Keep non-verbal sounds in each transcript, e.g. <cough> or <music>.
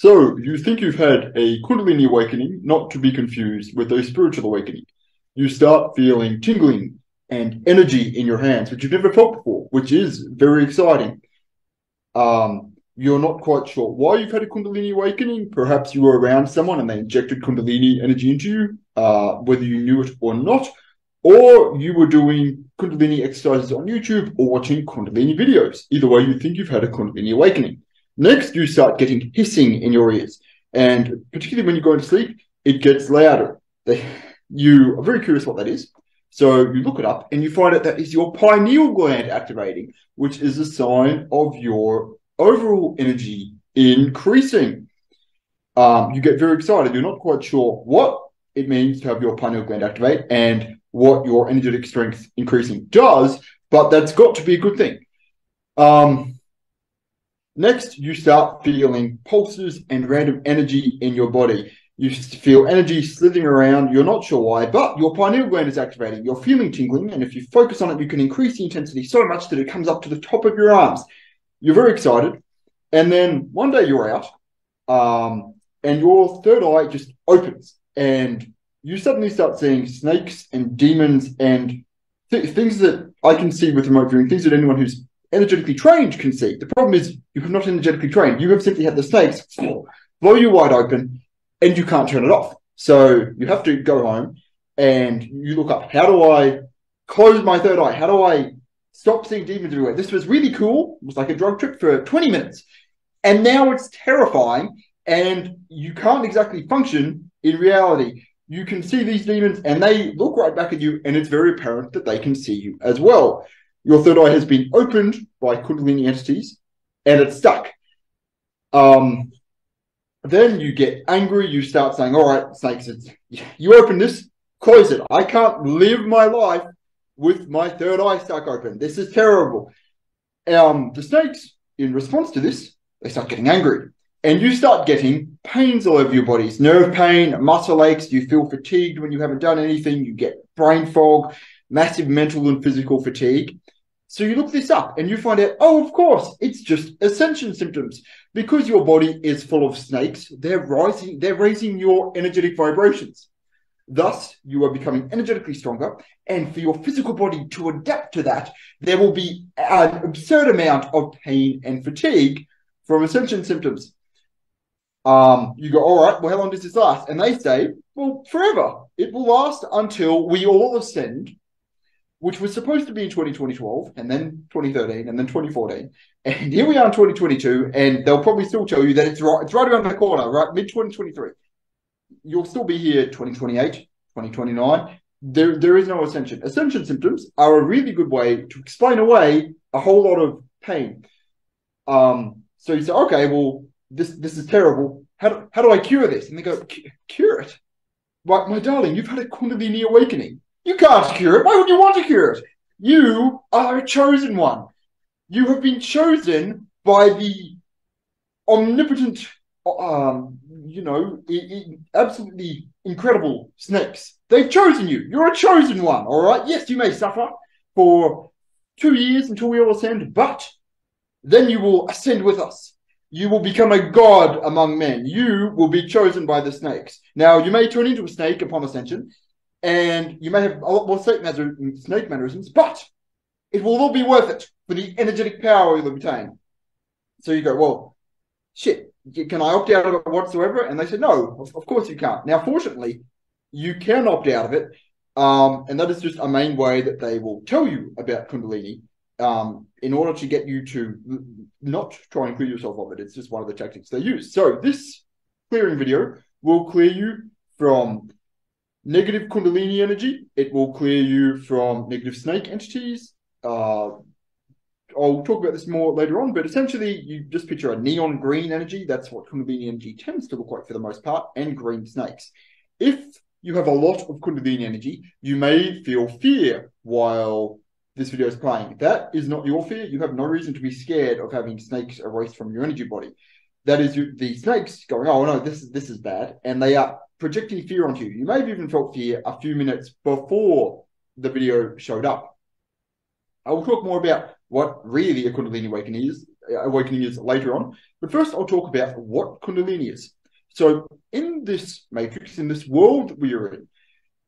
So, you think you've had a Kundalini awakening, not to be confused with a spiritual awakening. You start feeling tingling and energy in your hands, which you've never felt before, which is very exciting. Um, you're not quite sure why you've had a Kundalini awakening. Perhaps you were around someone and they injected Kundalini energy into you, uh, whether you knew it or not, or you were doing Kundalini exercises on YouTube or watching Kundalini videos. Either way, you think you've had a Kundalini awakening. Next, you start getting hissing in your ears. And particularly when you go to sleep, it gets louder. You are very curious what that is. So you look it up and you find out that is your pineal gland activating, which is a sign of your overall energy increasing. Um, you get very excited. You're not quite sure what it means to have your pineal gland activate and what your energetic strength increasing does, but that's got to be a good thing. Um, next, you start feeling pulses and random energy in your body. You feel energy slithering around. You're not sure why, but your pineal gland is activating. You're feeling tingling, and if you focus on it, you can increase the intensity so much that it comes up to the top of your arms. You're very excited, and then one day you're out, um, and your third eye just opens, and you suddenly start seeing snakes and demons and th- things that I can see with remote viewing, things that anyone who's energetically trained can see. The problem is you have not energetically trained. You have simply had the snakes blow you wide open and you can't turn it off. So you have to go home and you look up how do I close my third eye? How do I stop seeing demons everywhere? This was really cool. It was like a drug trip for 20 minutes. And now it's terrifying and you can't exactly function in reality. You can see these demons and they look right back at you, and it's very apparent that they can see you as well. Your third eye has been opened by Kundalini entities and it's stuck. Um, then you get angry. You start saying, "All right, snakes, you open this, close it. I can't live my life with my third eye stuck open. This is terrible." Um, the snakes, in response to this, they start getting angry, and you start getting pains all over your bodies, nerve pain, muscle aches. You feel fatigued when you haven't done anything. You get brain fog, massive mental and physical fatigue. So you look this up and you find out, oh, of course, it's just ascension symptoms. Because your body is full of snakes, they're rising, they're raising your energetic vibrations. Thus, you are becoming energetically stronger. And for your physical body to adapt to that, there will be an absurd amount of pain and fatigue from ascension symptoms. Um, you go, all right, well, how long does this last? And they say, well, forever. It will last until we all ascend which was supposed to be in 2012 and then 2013 and then 2014. And here we are in 2022, and they'll probably still tell you that it's right, it's right around the corner, right? Mid 2023. You'll still be here 2028, 2029. There, there is no ascension. Ascension symptoms are a really good way to explain away a whole lot of pain. Um, so you say, okay, well, this this is terrible. How do, how do I cure this? And they go, cure it. Right, my darling, you've had a Kundalini awakening you can't cure it. Why would you want to cure it? You are a chosen one. You have been chosen by the omnipotent, um, you know, absolutely incredible snakes. They've chosen you. You're a chosen one, all right? Yes, you may suffer for two years until we all ascend, but then you will ascend with us. You will become a god among men. You will be chosen by the snakes. Now, you may turn into a snake upon ascension and you may have a lot more snake, mannerisms, but it will all be worth it for the energetic power you'll obtain. So you go, well, shit, can I opt out of it whatsoever? And they said, no, of, of course you can't. Now, fortunately, you can opt out of it. Um, and that is just a main way that they will tell you about Kundalini um, in order to get you to not try and clear yourself of it. It's just one of the tactics they use. So this clearing video will clear you from negative Kundalini energy. It will clear you from negative snake entities. Uh, I'll talk about this more later on, but essentially, you just picture a neon green energy. That's what Kundalini energy tends to look like for the most part, and green snakes. If you have a lot of Kundalini energy, you may feel fear while this video is playing. That is not your fear. You have no reason to be scared of having snakes erased from your energy body. That is you, the snakes going, oh no, this is this is bad, and they are projecting fear onto you. You may have even felt fear a few minutes before the video showed up. I will talk more about what really a Kundalini awakening is uh, awakening is later on. But first, I'll talk about what Kundalini is. So, in this matrix, in this world we are in,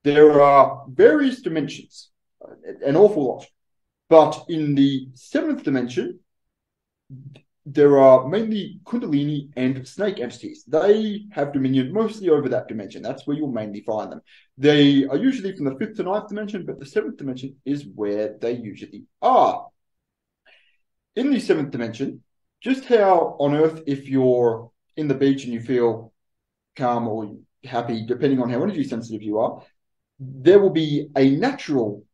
there are various dimensions, uh, an awful lot. But in the seventh dimension, there are mainly Kundalini and snake entities. They have dominion mostly over that dimension. That's where you'll mainly find them. They are usually from the fifth to ninth dimension, but the seventh dimension is where they usually are. In the seventh dimension, just how on Earth, if you're in the beach and you feel calm or happy, depending on how energy sensitive you are, there will be a natural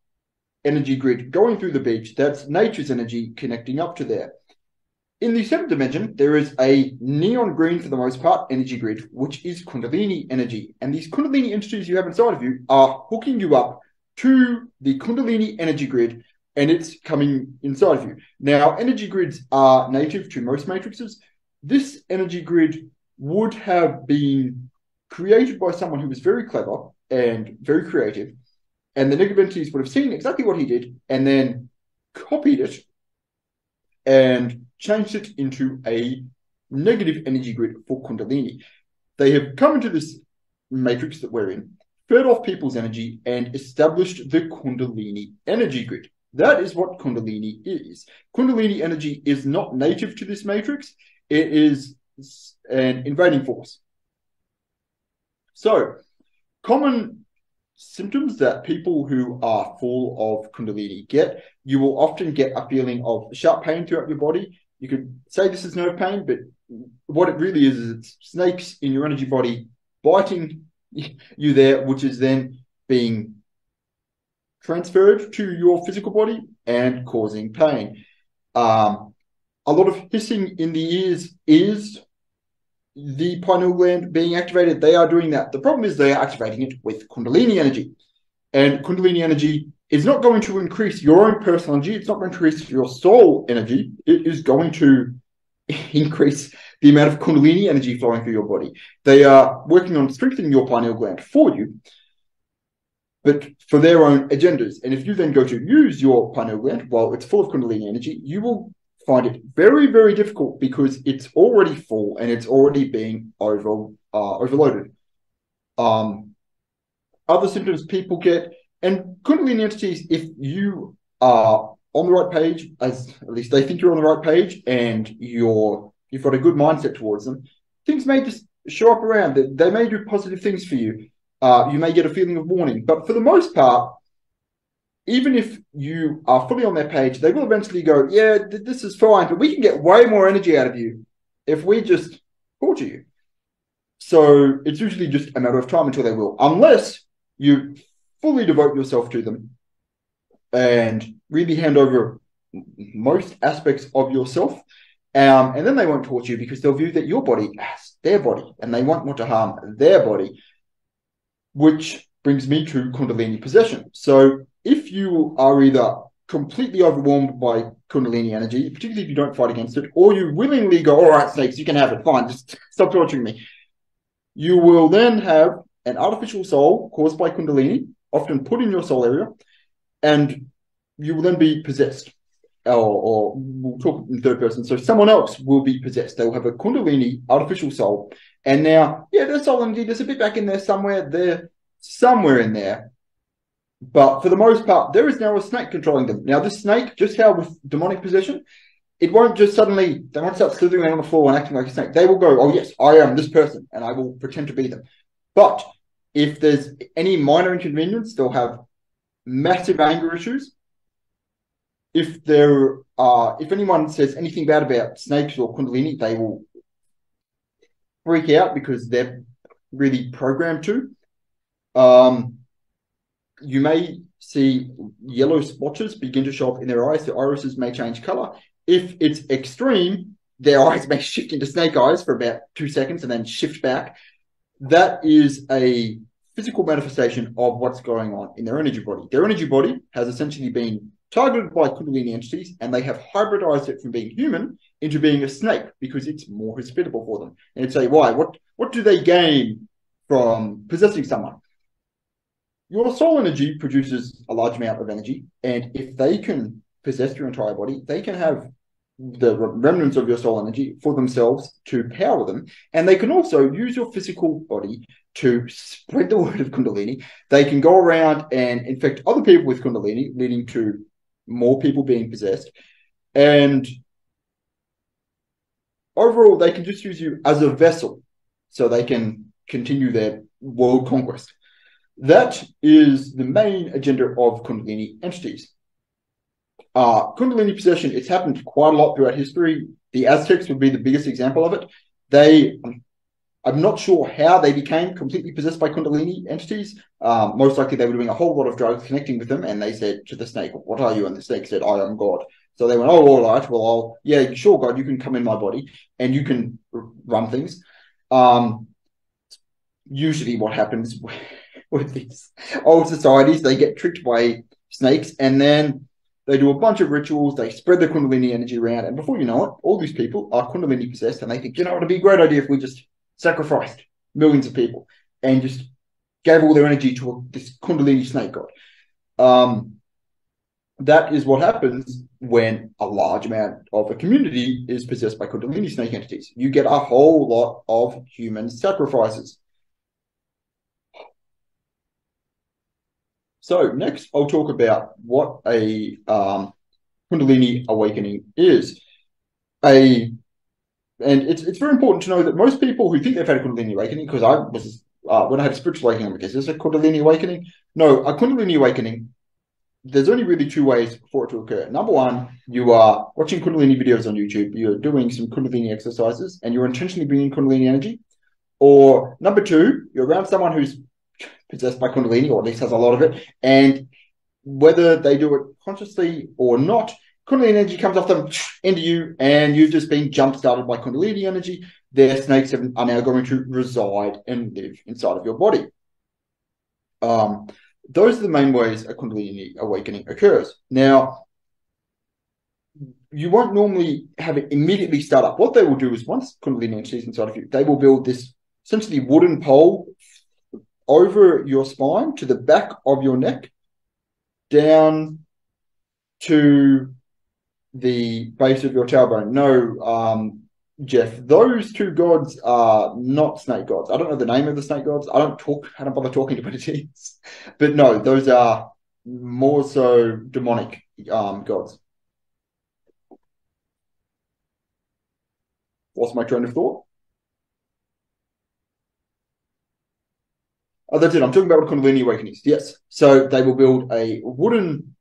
energy grid going through the beach that's nature's energy connecting up to there. In the seventh dimension, there is a neon green, for the most part, energy grid, which is Kundalini energy. And these Kundalini entities you have inside of you are hooking you up to the Kundalini energy grid, and it's coming inside of you. Now, energy grids are native to most matrices. This energy grid would have been created by someone who was very clever and very creative, and the negative entities would have seen exactly what he did and then copied it and changed it into a negative energy grid for Kundalini. They have come into this matrix that we're in, fed off people's energy, and established the Kundalini energy grid. That is what Kundalini is. Kundalini energy is not native to this matrix, it is an invading force. So, common symptoms that people who are full of Kundalini get, you will often get a feeling of sharp pain throughout your body. You could say this is nerve pain, but what it really is is it's snakes in your energy body biting you there, which is then being transferred to your physical body and causing pain. Um, a lot of hissing in the ears is the pineal gland being activated, they are doing that. The problem is they are activating it with Kundalini energy. And Kundalini energy is not going to increase your own personal energy. It's not going to increase your soul energy. It is going to <laughs> increase the amount of Kundalini energy flowing through your body. They are working on strengthening your pineal gland for you, but for their own agendas. And if you then go to use your pineal gland while it's full of Kundalini energy, you will find it very, very difficult because it's already full and it's already being over uh, overloaded. Um, other symptoms people get, and Kundalini entities, if you are on the right page, as at least they think you're on the right page, and you're you've got a good mindset towards them, things may just show up around. They, they may do positive things for you. Uh, you may get a feeling of warning, but for the most part, even if you are fully on their page, they will eventually go, yeah, th- this is fine, but we can get way more energy out of you if we just torture you. So it's usually just a matter of time until they will, unless you fully devote yourself to them and really hand over most aspects of yourself. Um, and then they won't torture you because they'll view that your body as their body and they want to harm their body, which brings me to Kundalini possession. So if you are either completely overwhelmed by Kundalini energy, particularly if you don't fight against it, or you willingly go, all right, snakes, you can have it, fine, just stop torturing me. You will then have an artificial soul caused by Kundalini, often put in your soul area, and you will then be possessed. Or, or we'll talk in third person. So someone else will be possessed. They'll have a Kundalini artificial soul. And now, yeah, there's soul energy, there's a bit back in there somewhere. They're somewhere in there but for the most part, there is now a snake controlling them. Now, this snake, just how with demonic possession, it won't just suddenly, they won't start slithering on the floor and acting like a snake. They will go, oh, yes, I am this person, and I will pretend to be them. But if there's any minor inconvenience, they'll have massive anger issues. If there are, if anyone says anything bad about snakes or Kundalini, they will freak out because they're really programmed to. Um, you may see yellow splotches begin to show up in their eyes. Their irises may change color. If it's extreme, their <laughs> eyes may shift into snake eyes for about two seconds and then shift back. That is a physical manifestation of what's going on in their energy body. Their energy body has essentially been targeted by Kundalini entities and they have hybridized it from being human into being a snake because it's more hospitable for them. And you'd say, why? What what do they gain from possessing someone? your soul energy produces a large amount of energy, and if they can possess your entire body, they can have the remnants of your soul energy for themselves to power them. And they can also use your physical body to spread the <laughs> word of Kundalini. They can go around and infect other people with Kundalini, leading to more people being possessed. And overall, they can just use you as a vessel so they can continue their world conquest. That is the main agenda of Kundalini entities. Uh, Kundalini possession, it's happened quite a lot throughout history. The Aztecs would be the biggest example of it. They, I'm not sure how they became completely possessed by Kundalini entities. Um, most likely they were doing a whole lot of drugs connecting with them, and they said to the snake, What are you? And the snake said, I am God. So they went, Oh, all right, well, I'll, yeah, sure, God, you can come in my body and you can run things. Um, usually what happens <laughs> with these old societies, they get tricked by snakes and then they do a bunch of rituals, they spread the Kundalini energy around, and before you know it, all these people are Kundalini possessed, and they think, you know, it'd be a great idea if we just sacrificed millions of people and just gave all their energy to this Kundalini snake god. Um, that is what happens when a large amount of a community is possessed by Kundalini snake entities. You get a whole lot of human sacrifices. So next, I'll talk about what a um, Kundalini awakening is. A and it's it's very important to know that most people who think they've had a Kundalini awakening, because I was uh, when I had a spiritual awakening, I'm like, is this a Kundalini awakening? No, a Kundalini awakening. There's only really two ways for it to occur. Number one, you are watching Kundalini videos on YouTube, you're doing some Kundalini exercises, and you're intentionally bringing Kundalini energy. Or number two, you're around someone who's possessed by Kundalini, or at least has a lot of it. And whether they do it consciously or not, Kundalini energy comes off them <tsk> into you, and you've just been jump started by Kundalini energy. Their snakes are now going to reside and live inside of your body. Um, those are the main ways a Kundalini awakening occurs. Now, you won't normally have it immediately start up. What they will do is once Kundalini energy is inside of you, they will build this essentially wooden pole over your spine to the back of your neck, down to the base of your tailbone. No, um, Jeff, those two gods are not snake gods. I don't know the name of the snake gods. I don't talk, I don't bother talking to entities. <laughs> But no, those are more so demonic um, gods. What's my train of thought? Oh, that's it. I'm talking about what Kundalini awakenings. Yes. So they will build a wooden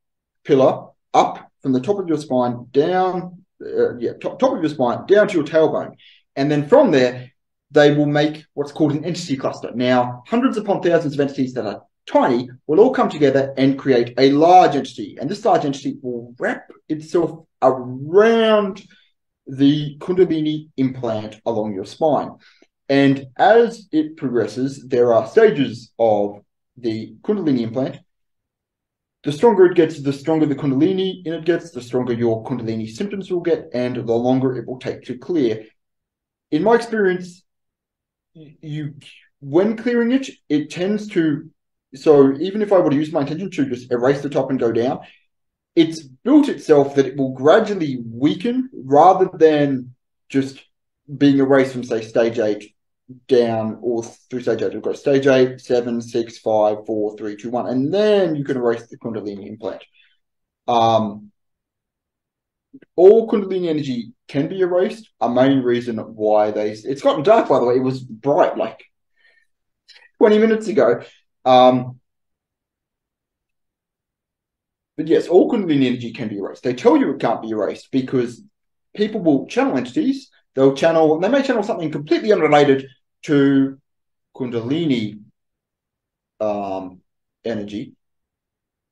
pillar up from the top of your spine down, uh, yeah, top, top of your spine down to your tailbone. And then from there, they will make what's called an entity cluster. Now, hundreds upon thousands of entities that are tiny will all come together and create a large entity. And this large entity will wrap itself around the Kundalini implant along your spine. And as it progresses, there are stages of the Kundalini implant. The stronger it gets, the stronger the Kundalini in it gets, the stronger your Kundalini symptoms will get, and the longer it will take to clear. In my experience, you when clearing it, it tends to. So even if I were to use my intention to just erase the top and go down, it's built itself that it will gradually weaken rather than just being erased from say stage eight down or through stage eight. We've got stage eight, seven, six, five, four, three, two, one, and then you can erase the Kundalini implant. Um, all Kundalini energy can be erased. A main reason why they it's gotten dark by the way. It was bright like 20 minutes ago. Um, but yes, all Kundalini energy can be erased. They tell you it can't be erased because people will channel entities They'll channel, they may channel something completely unrelated to Kundalini um, energy.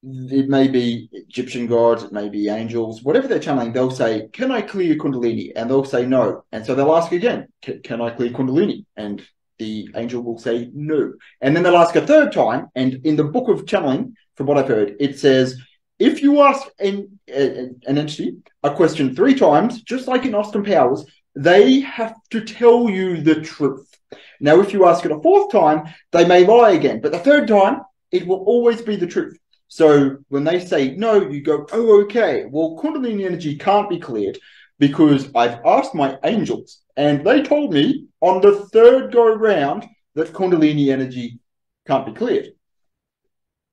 It may be Egyptian gods, it may be angels, whatever they're channeling, they'll say, Can I clear Kundalini? And they'll say no. And so they'll ask again, Can I clear Kundalini? And the angel will say no. And then they'll ask a third time. And in the book of channeling, from what I've heard, it says, if you ask an, an entity a question three times, just like in Austin Powers, they have to tell you the truth. Now, if you ask it a fourth time, they may lie again, but the third time, it will always be the truth. So when they say no, you go, oh, okay. Well, Kundalini energy can't be cleared. because I've asked my angels and they told me on the third go round that Kundalini energy can't be cleared.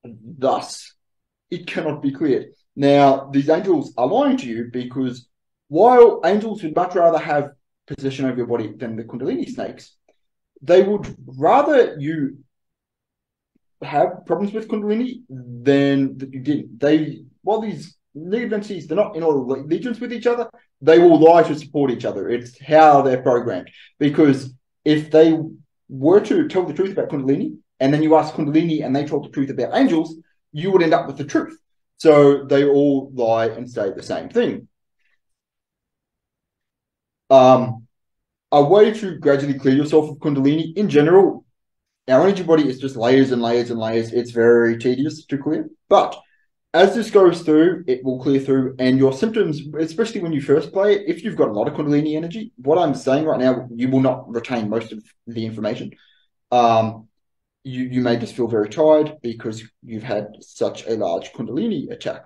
Thus, it cannot be cleared. Now, these angels are lying to you because while angels would much rather have possession over your body than the Kundalini snakes, they would rather you have problems with Kundalini than that you didn't. They, while these legiancies, they're not in all allegiance with each other, they will lie to support each other. It's how they're programmed. Because if they were to tell the truth about Kundalini, and then you ask Kundalini and they told the truth about angels, you would end up with the truth. So they all lie and say the same thing. Um, a way to gradually clear yourself of Kundalini in general, our energy body is just layers and layers and layers. It's very tedious to clear. But as this goes through, it will clear through, and your symptoms, especially when you first play it, if you've got a lot of Kundalini energy, what I'm saying right now, you will not retain most of the information. Um, you, you may just feel very tired because you've had such a large Kundalini attack.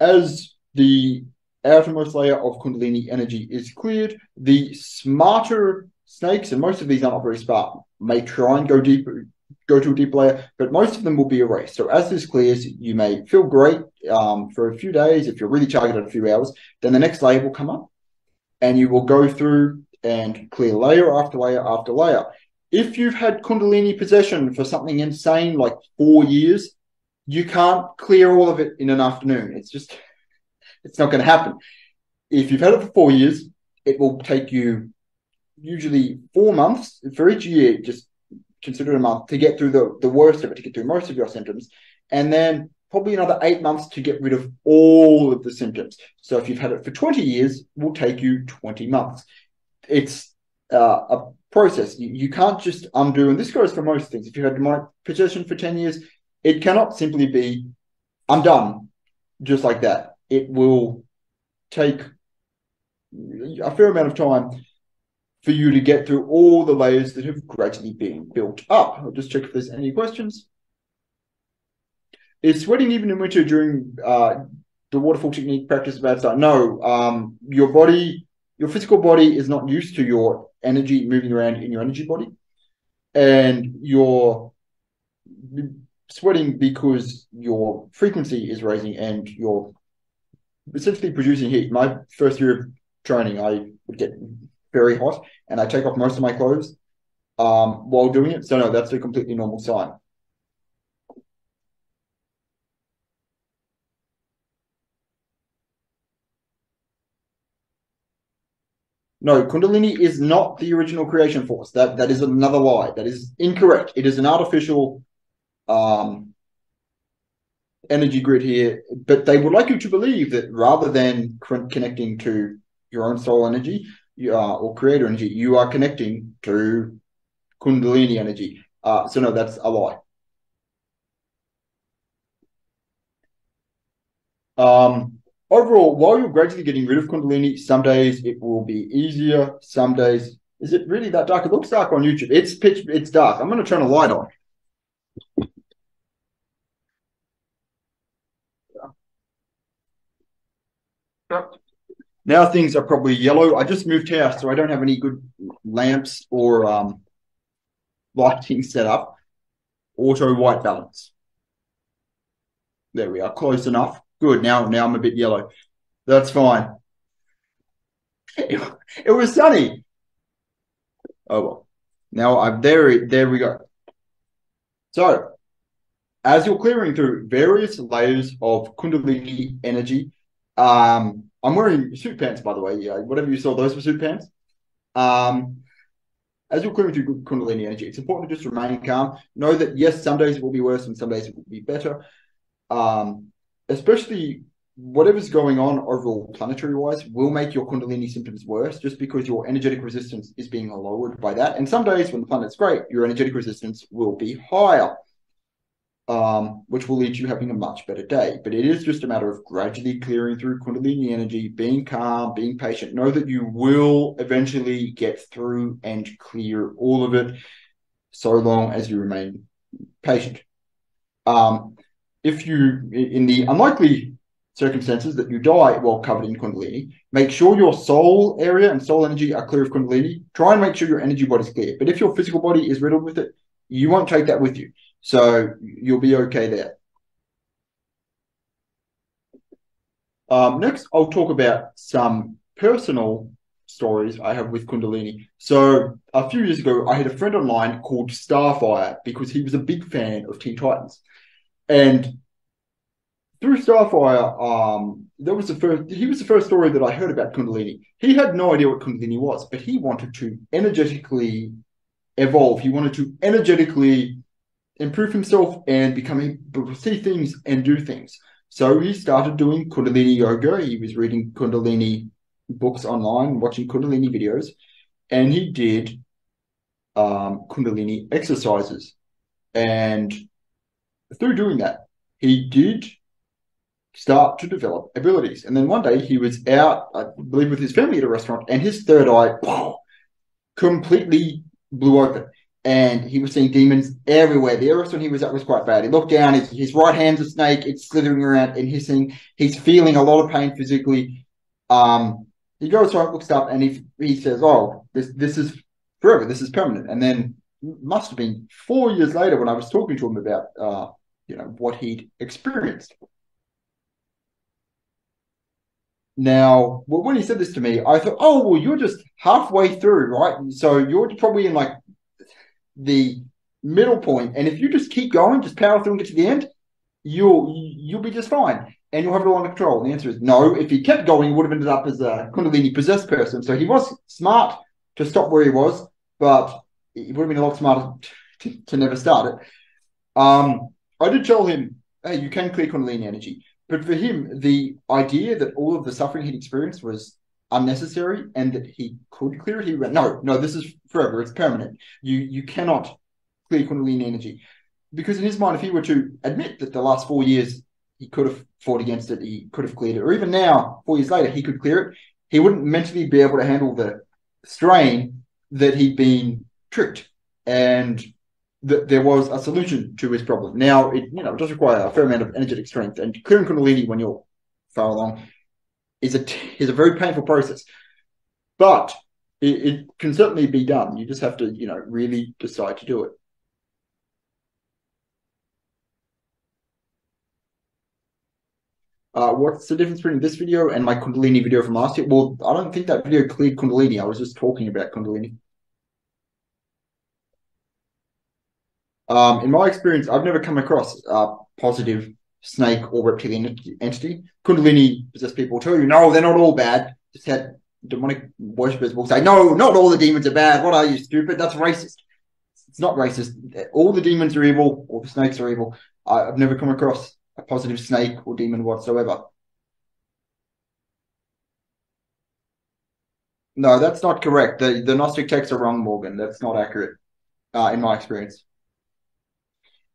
As the outermost layer of Kundalini energy is cleared, the smarter snakes, and most of these aren't very smart, may try and go deeper, go to a deep layer, but most of them will be erased. So as this clears, you may feel great um, for a few days. If you're really targeted a few hours, then the next layer will come up and you will go through and clear layer after layer after layer. If you've had Kundalini possession for something insane like four years, you can't clear all of it in an afternoon. It's just, it's not going to happen. If you've had it for four years, it will take you usually four months for each year, just consider it a month to get through the, the worst of it, to get through most of your symptoms, and then probably another eight months to get rid of all of the symptoms. So if you've had it for 20 years, it will take you 20 months. It's uh, a process. You, you can't just undo, and this goes for most things. If you've had demonic possession for 10 years, it cannot simply be, I'm done, just like that. It will take a fair amount of time for you to get through all the layers that have gradually been built up. I'll just check if there's any questions. Is sweating even in winter during uh, the waterfall technique practice bad start? No, um, your body, your physical body is not used to your energy moving around in your energy body, and you're sweating because your frequency is raising and you're essentially producing heat. My first year of training, I would get very hot and I take off most of my clothes um, while doing it. So no, that's a completely normal sign. No, Kundalini is not the original creation force. That that is another lie. That is incorrect. It is an artificial um, energy grid here, but they would like you to believe that rather than connecting to your own soul energy, are, or creator energy, you are connecting to Kundalini energy. Uh, so no, that's a lie. Um, overall, while you're gradually getting rid of Kundalini, some days it will be easier. Some days, is it really that dark? It looks dark on YouTube. It's pitch. It's dark. I'm going to turn a light on. Now things are probably yellow. I just moved house, so I don't have any good lamps or um, lighting <laughs> set up. Auto white balance. There we are, close enough. Good. Now, now I'm a bit yellow. That's fine. It, <laughs> it was sunny. Oh well. Now I'm there. There we go. So, as you're clearing through various layers of Kundalini energy, um, I'm wearing suit pants, by the way. Yeah, whatever you saw, those were suit pants. Um, as you're clearing through Kundalini energy, it's important to just remain calm. Know that yes, some days it will be worse and some days it will be better. Um, especially whatever's going on overall planetary wise will make your Kundalini symptoms worse just because your energetic resistance is being lowered by that. And some days when the planet's great, your energetic resistance will be higher um, which will lead to you having a much better day. But it is just a matter of gradually clearing through Kundalini energy, being calm, being patient. Know that you will eventually get through and clear all of it, so long as you remain patient. Um, if you, in the unlikely circumstances that you die while covered in Kundalini. Make sure your soul area and soul energy are clear of Kundalini. Try and make sure your energy body is clear. But if your physical body is riddled with it, you won't take that with you. So you'll be okay there. Um, next, I'll talk about some personal stories I have with Kundalini. So a few years ago, I had a friend online called Starfire because he was a big fan of Teen Titans. And through Starfire, um, that was the first. He was the first story that I heard about Kundalini. He had no idea what Kundalini was, but he wanted to energetically evolve. He wanted to energetically improve himself and become able to see things and do things. So he started doing Kundalini yoga. He was reading Kundalini books online, watching Kundalini videos, and he did um, Kundalini exercises. And through doing that, he did start to develop abilities. And then one day he was out, I believe, with his family at a restaurant, and his third eye completely blew open. And he was seeing demons everywhere. The restaurant he was at was quite bad. He looked down, his, his right hand's a snake, it's slithering around, and hissing. he's feeling a lot of pain physically. Um, he goes home, looks up, and he he says, "Oh, this this is forever. This is permanent." And then must have been four years later when I was talking to him about uh, you know what he'd experienced. Now, when he said this to me, I thought, "Oh, well, you're just halfway through, right? So you're probably in like the middle point, and if you just keep going, just power through and get to the end, you'll you'll be just fine." and you'll have it all under control. And the answer is no. If he kept going, he would have ended up as a Kundalini possessed person. So he was smart to stop where he was, but he would have been a lot smarter to, to never start it. Um, I did tell him, hey, you can clear Kundalini energy. But for him, the idea that all of the suffering he'd experienced was unnecessary and that he could clear it, he went, no, no, this is forever. It's permanent. You you cannot clear Kundalini energy. Because in his mind, if he were to admit that the last four years he could have fought against it. He could have cleared it. Or even now, four years later, he could clear it. He wouldn't mentally be able to handle the strain that he'd been tricked and that there was a solution to his problem. Now, it you know it does require a fair amount of energetic strength, and clearing Kundalini when you're far along is a is a very painful process. But it, it can certainly be done. You just have to you know really decide to do it. uh, what's the difference between this video and my Kundalini video from last year? Well, I don't think that video cleared Kundalini. I was just talking about Kundalini. Um, in my experience, I've never come across a positive snake or reptilian entity. Kundalini possessed people you, no, they're not all bad. Just had demonic worshippers will say, no, not all the demons are bad. What are you, stupid? That's racist. It's not racist. All the demons are evil, all the snakes are evil. I've never come across a positive snake or demon whatsoever. No, that's not correct. The the Gnostic texts are wrong, Morgan. That's not accurate, uh, in my experience.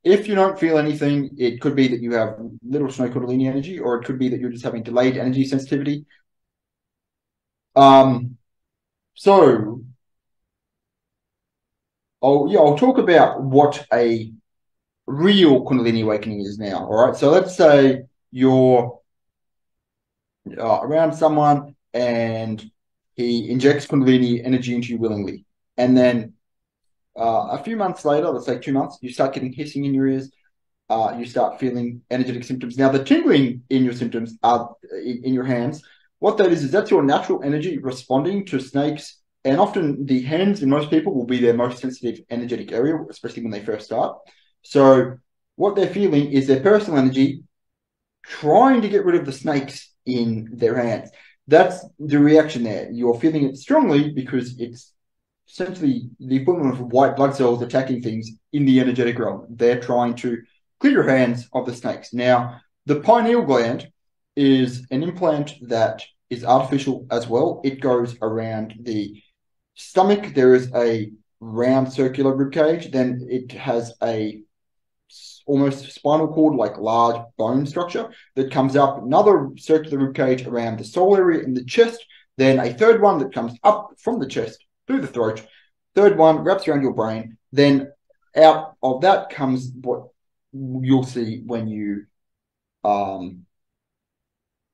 If you don't feel anything, it could be that you have little snow kundalini energy, or it could be that you're just having delayed energy sensitivity. Um, so, I'll, yeah, I'll talk about what a real Kundalini awakening is now. All right. So let's say you're uh, around someone and he injects Kundalini energy into you willingly. And then uh, a few months later, let's say two months, you start getting hissing in your ears. Uh, you start feeling energetic symptoms. Now, the tingling in your symptoms are in, in your hands. What that is, is that's your natural energy responding to snakes. And often the hands in most people will be their most sensitive energetic area, especially when they first start. So what they're feeling is their personal energy trying to get rid of the snakes in their hands. That's the reaction there. You're feeling it strongly because it's essentially the equivalent of white blood cells attacking things in the energetic realm. They're trying to clear your hands of the snakes. Now, the pineal gland is an implant that is artificial as well. It goes around the stomach. There is a round circular rib cage. Then it has a almost spinal cord like large bone structure that comes up another circular rib cage around the soul area in the chest then a third one that comes up from the chest through the throat third one wraps around your brain then out of that comes what you'll see when you um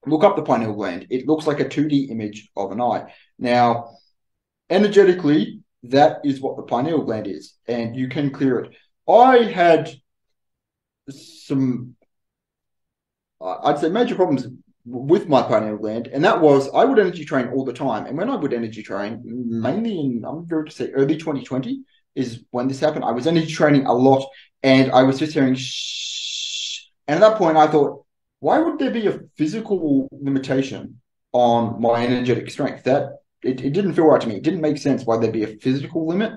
look up the pineal gland. It looks like a 2D image of an eye. Now, energetically, that is what the pineal gland is, and you can clear it. I had some, I'd say, major problems with my pineal gland, and that was I would energy train all the time. And when I would energy train, mainly in I'm going to say early 2020 is when this happened. I was energy training a lot, and I was just hearing shh. And at that point, I thought, why would there be a physical limitation on my energetic strength? That it, it didn't feel right to me. It didn't make sense why there'd be a physical limit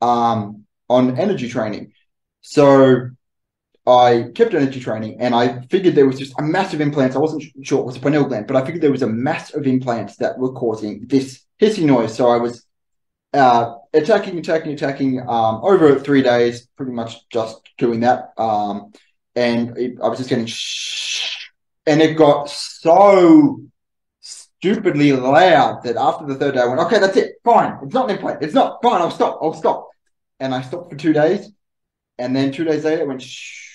um, on energy training. So I kept energy training and I figured there was just a massive implants. I wasn't sure it was a pineal gland, but I figured there was a mass of implants that were causing this hissing noise. So I was uh, attacking, attacking, attacking um, over three days, pretty much just doing that. Um, and it, I was just getting shh, and it got so stupidly loud that after the third day I went, okay, that's it, fine. It's not an implant. It's not fine. I'll stop. I'll stop. And I stopped for two days, and then two days later, it went shh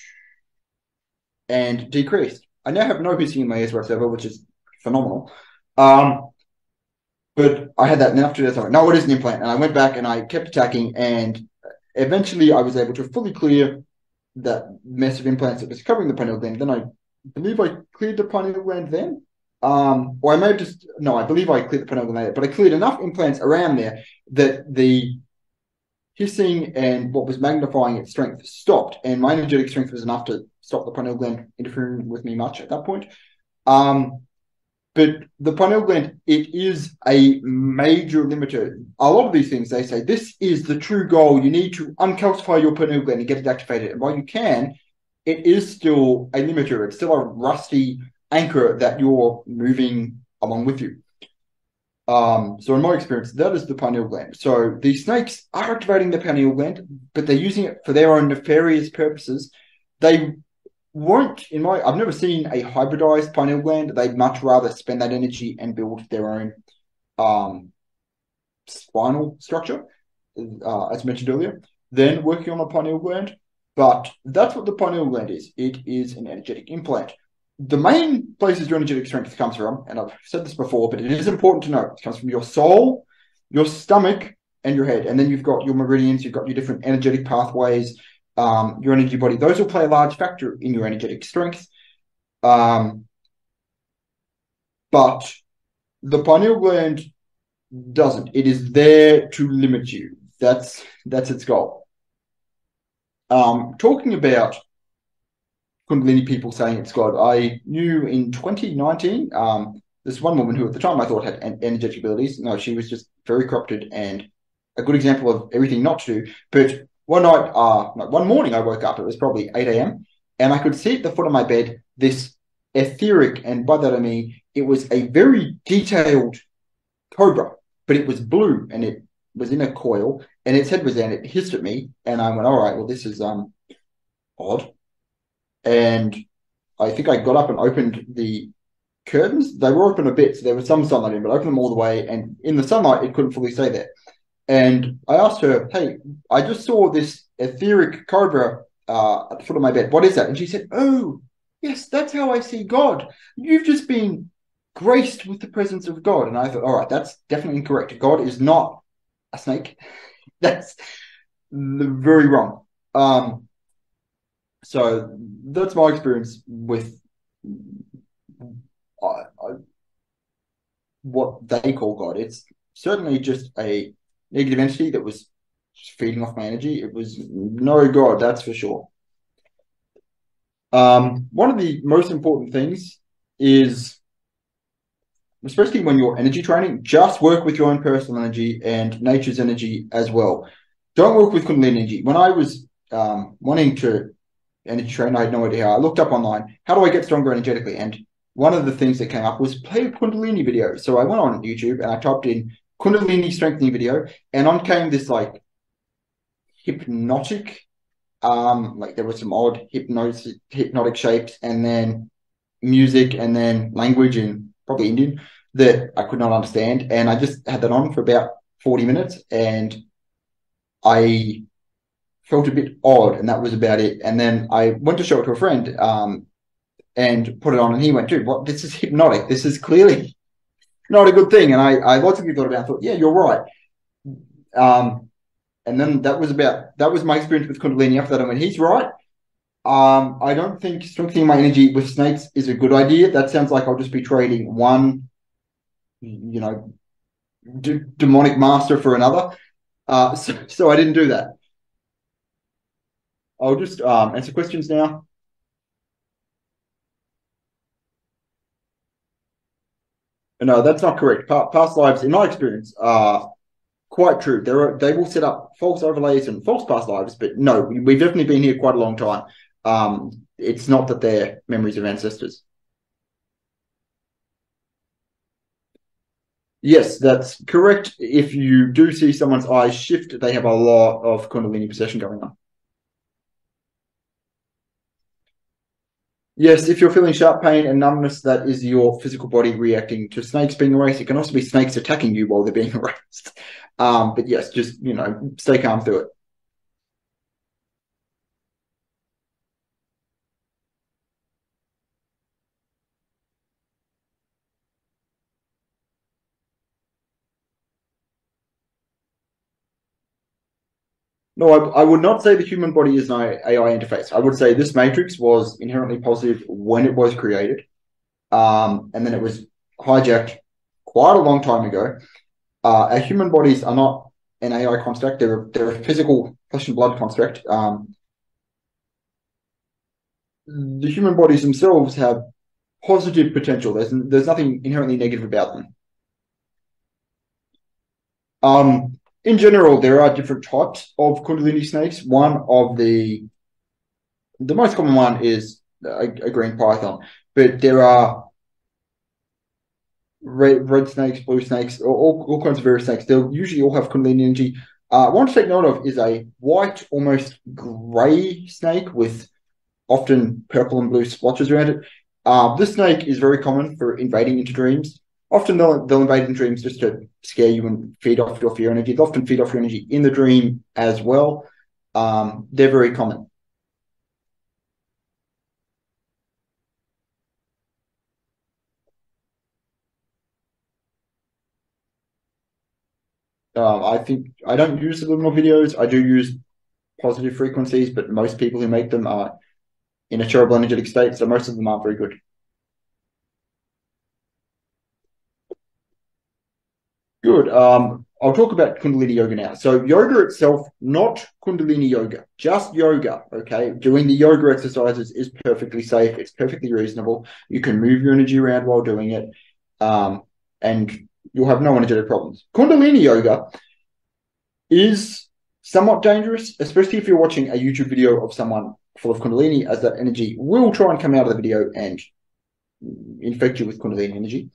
and decreased. I now have no hissing in my ears whatsoever, which is phenomenal. Um, but I had that now after this. I went, no, it is an implant. And I went back and I kept attacking, and eventually I was able to fully clear that mess of implants that was covering the pineal gland. Then I believe I cleared the pineal gland then. Um, or I may have just no, I believe I cleared the pineal gland, but I cleared enough implants around there that the hissing and what was magnifying its strength stopped, and my energetic strength was enough to stop the pineal gland interfering with me much at that point. Um, but the pineal gland, it is a major limiter. A lot of these things, they say this is the true goal. You need to uncalcify your pineal gland and get it activated. And while you can, it is still a limiter. It's still a rusty anchor that you're moving along with you. Um, so in my experience, that is the pineal gland. So these snakes are activating the pineal gland, but they're using it for their own nefarious purposes. They won't, in my, I've never seen a hybridized pineal gland. They'd much rather spend that energy and build their own um, spinal structure, uh, as mentioned earlier, than working on a pineal gland. But that's what the pineal gland is. It is an energetic implant the main places your energetic strength comes from, and I've said this before, but it is important to know, it comes from your soul, your stomach, and your head. And then you've got your meridians, you've got your different energetic pathways, um, your energy body. Those will play a large factor in your energetic strength. Um, but the pineal gland doesn't. It is there to limit you. That's that's its goal. Um, talking about Kundalini people saying it's God. I knew in 2019, um, this one woman who at the time I thought had energetic abilities. No, she was just very corrupted and a good example of everything not to do. But one night, uh, one morning, I woke up. It was probably 8 a.m. and I could see at the foot of my bed this etheric, and by that I mean it was a very detailed cobra, but it was blue and it was in a coil, and its head was down. It hissed at me, and I went, "All right, well, this is um odd." and I think I got up and opened the curtains. They were open a bit, so there was some sunlight in, but I opened them all the way, and in the sunlight, it couldn't fully stay there. And I asked her, "Hey, I just saw this etheric cobra uh, at the foot of my bed. What is that?" And she said, "Oh, yes, that's how I see God. You've just been graced with the presence of God." And I thought, "All right, that's definitely incorrect. God is not a snake. <laughs> that's very wrong." Um, so that's my experience with uh, uh, what they call God. It's certainly just a negative entity that was feeding off my energy. It was no God, that's for sure. Um, one of the most important things is, especially when you're energy training, just work with your own personal energy and nature's energy as well. Don't work with Kundalini energy. When I was um, wanting to energy train. I had no idea how. I looked up online, how do I get stronger energetically? And one of the things that came up was play a Kundalini video. So I went on YouTube and I typed in Kundalini strengthening video, and on came this like hypnotic, um, like there were some odd hypnotic hypnotic shapes, and then music, and then language in probably Indian that I could not understand. And I just had that on for about 40 minutes and I felt a bit odd, and that was about it. And then I went to show it to a friend, um, and put it on, and he went, "Dude, what? This is hypnotic. This is clearly not a good thing." And I, I logically thought about, it and thought, "Yeah, you're right." Um, and then that was about that was my experience with Kundalini. After that, I went, "He's right." Um, I don't think strengthening my energy with snakes is a good idea. That sounds like I'll just be trading one, you know, d- demonic master for another. Uh, <laughs> so, so I didn't do that. I'll just um, answer questions now. No, that's not correct. past lives, in my experience, are quite true. There are they will set up false overlays and false past lives, but no, we've definitely been here quite a long time. Um, it's not that they're memories of ancestors. Yes, that's correct. If you do see someone's eyes shift, they have a lot of Kundalini possession going on. Yes, if you're feeling sharp pain and numbness, that is your physical body reacting to snakes being erased. It can also be snakes attacking you while they're being <laughs> erased. Um, but yes, just you know, stay calm through it. No, I, I, would not say the human body is an AI interface. I would say this matrix was inherently positive when it was created, um, and then it was hijacked quite a long time ago. Uh, our human bodies are not an AI construct; they're they're a physical flesh and blood construct. Um, the human bodies themselves have positive potential. There's there's nothing inherently negative about them. Um, in general, there are different types of Kundalini snakes. One of the the most common one is a, a green python, but there are red, red snakes, blue snakes, all, all kinds of various snakes. They'll usually all have Kundalini energy. Uh, one to take note of is a white, almost grey snake with often purple and blue splotches around it. Uh, this snake is very common for invading into dreams often they'll, they'll invade in dreams just to scare you and feed off your fear energy. They often feed off your energy in the dream as well. Um, they're very common. Um, I think I don't use subliminal videos. I do use positive frequencies, but most people who make them are in a terrible energetic state, so most of them aren't very good. Good. Um, I'll talk about Kundalini yoga now. So, yoga itself, not Kundalini yoga, just yoga. Okay. Doing the yoga exercises is perfectly safe. It's perfectly reasonable. You can move your energy around while doing it. Um, and you'll have no energetic problems. Kundalini yoga is somewhat dangerous, especially if you're watching a YouTube video of someone full of Kundalini, as that energy will try and come out of the video and infect you with Kundalini energy.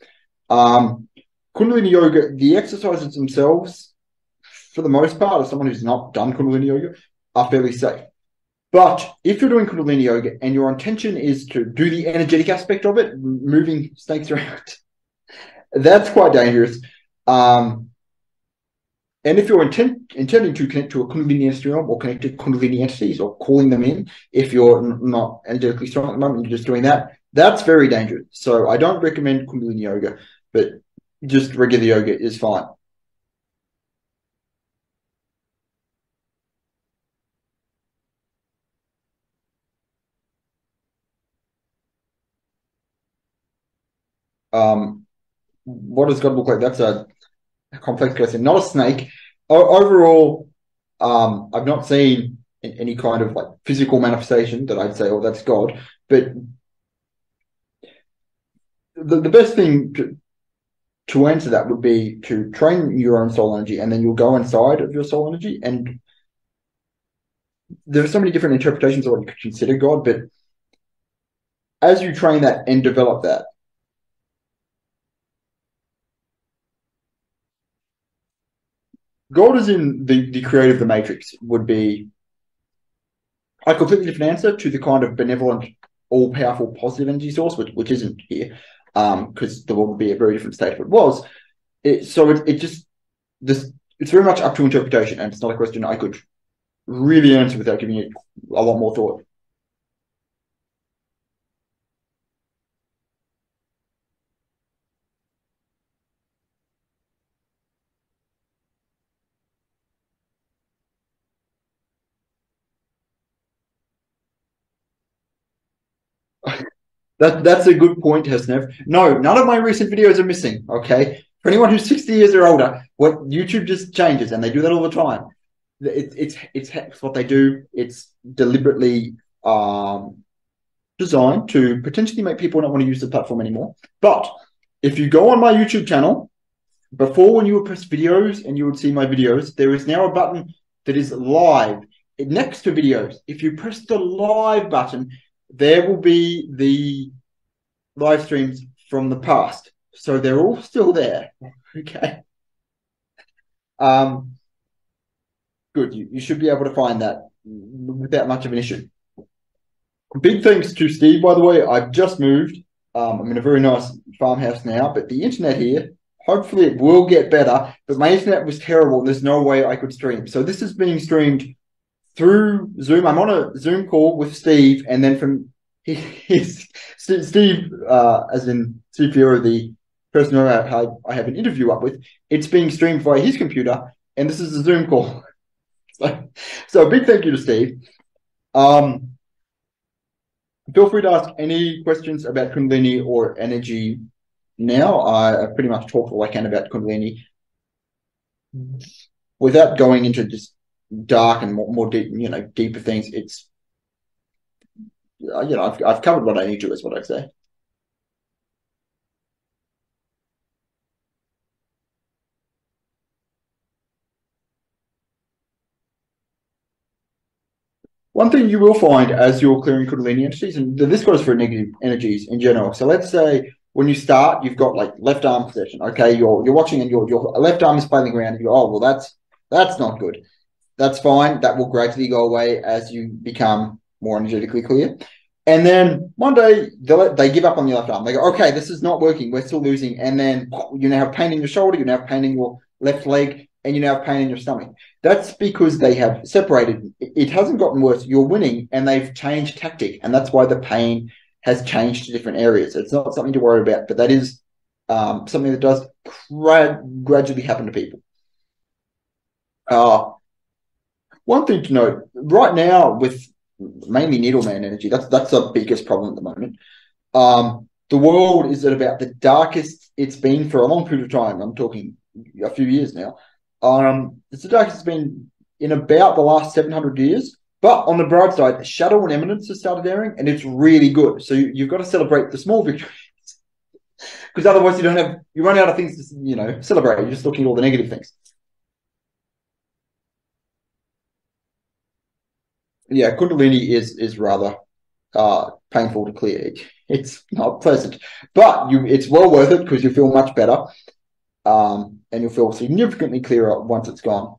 Um, Kundalini yoga, the exercises themselves, for the most part, as someone who's not done Kundalini yoga, are fairly safe. But if you're doing Kundalini yoga and your intention is to do the energetic aspect of it, moving snakes <laughs> around, that's quite dangerous. Um, and if you're intent, intending to connect to a Kundalini entity or connect to Kundalini entities or calling them in, if you're not energetically strong at the moment, you're just doing that, that's very dangerous. So I don't recommend Kundalini yoga, but just regular yoga is fine. Um, what does God look like? That's a complex question. Not a snake. O- overall, um, I've not seen any kind of like physical manifestation that I'd say, oh, that's God. But the, the best thing to, to answer that would be to train your own soul energy and then you'll go inside of your soul energy. And there are so many different interpretations of what you could consider God, but as you train that and develop that, God is in the, the creator of the matrix would be a completely different answer to the kind of benevolent, all powerful positive energy source, which, which isn't here because um, the world would be a very different state if it was. It, so it, it just this it's very much up to interpretation, and it's not a question I could really answer without giving it a lot more thought. That that's a good point, Hesnev. No, none of my recent videos are missing. Okay, for anyone who's sixty years or older, what YouTube just changes, and they do that all the time. It, it's it's it's what they do. It's deliberately um, designed to potentially make people not want to use the platform anymore. But if you go on my YouTube channel, before when you would press videos and you would see my videos, there is now a button that is live next to videos. If you press the live button, there will be the live streams from the past. So they're all still there. <laughs> Okay. Um, good. You, you should be able to find that without much of an issue. Big thanks to Steve, by the way. I've just moved. Um, I'm in a very nice farmhouse now, but the internet here, hopefully it will get better. But my internet was terrible. And there's no way I could stream. So this is being streamed through Zoom. I'm on a Zoom call with Steve, and then from <laughs> his Steve, uh, as in Steve Fiora, the person who I, I have an interview up with, it's being streamed via his computer, and this is a Zoom call. <laughs> so, so a big thank you to Steve. Um, feel free to ask any questions about Kundalini or energy now. I, I pretty much talked all I can about Kundalini without going into just dark and more, more deep, you know, deeper things. It's, uh, you know, I've, I've covered what I need to, is what I'd say. One thing you will find as you're clearing Kundalini entities, and this goes for negative energies in general. So let's say when you start, you've got like left arm possession. Okay, you're you're watching and your your left arm is playing around, and you go, oh well, that's that's not good. That's fine. That will gradually go away as you become more energetically clear. And then one day they give up on your left arm. They go, okay, this is not working. We're still losing. And then you now have pain in your shoulder. You now have pain in your left leg and you now have pain in your stomach. That's because they have separated. It hasn't gotten worse. You're winning, and they've changed tactic, and that's why the pain has changed to different areas. It's not something to worry about, but that is um, something that does gra- gradually happen to people. Uh, one thing to note right now with mainly Needleman energy, that's that's the biggest problem at the moment. Um, the world is at about the darkest it's been for a long period of time. I'm talking a few years now. Um, it's the darkest it's been in about the last 700 years. But on the bright side, Shadow and Eminence has started airing, and it's really good. So you, have got to celebrate the small victories, <laughs> because otherwise you don't have you run out of things to you know celebrate. You're just looking at all the negative things. Yeah, Kundalini is is rather uh, painful to clear. It's not pleasant, but you it's well worth it because you feel much better um, and you'll feel significantly clearer once it's gone.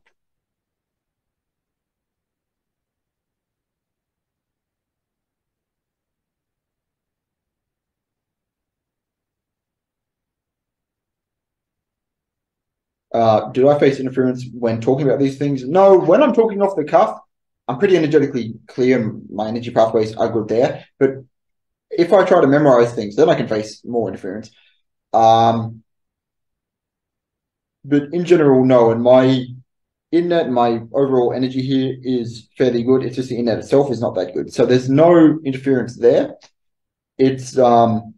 Uh, do I face interference when talking about these things? No, when I'm talking off the cuff, I'm pretty energetically clear. My energy pathways are good there. But if I try to memorize things, then I can face more interference. Um, but in general, no. And my internet, my overall energy here is fairly good. It's just the internet itself is not that good. So there's no interference there. It's um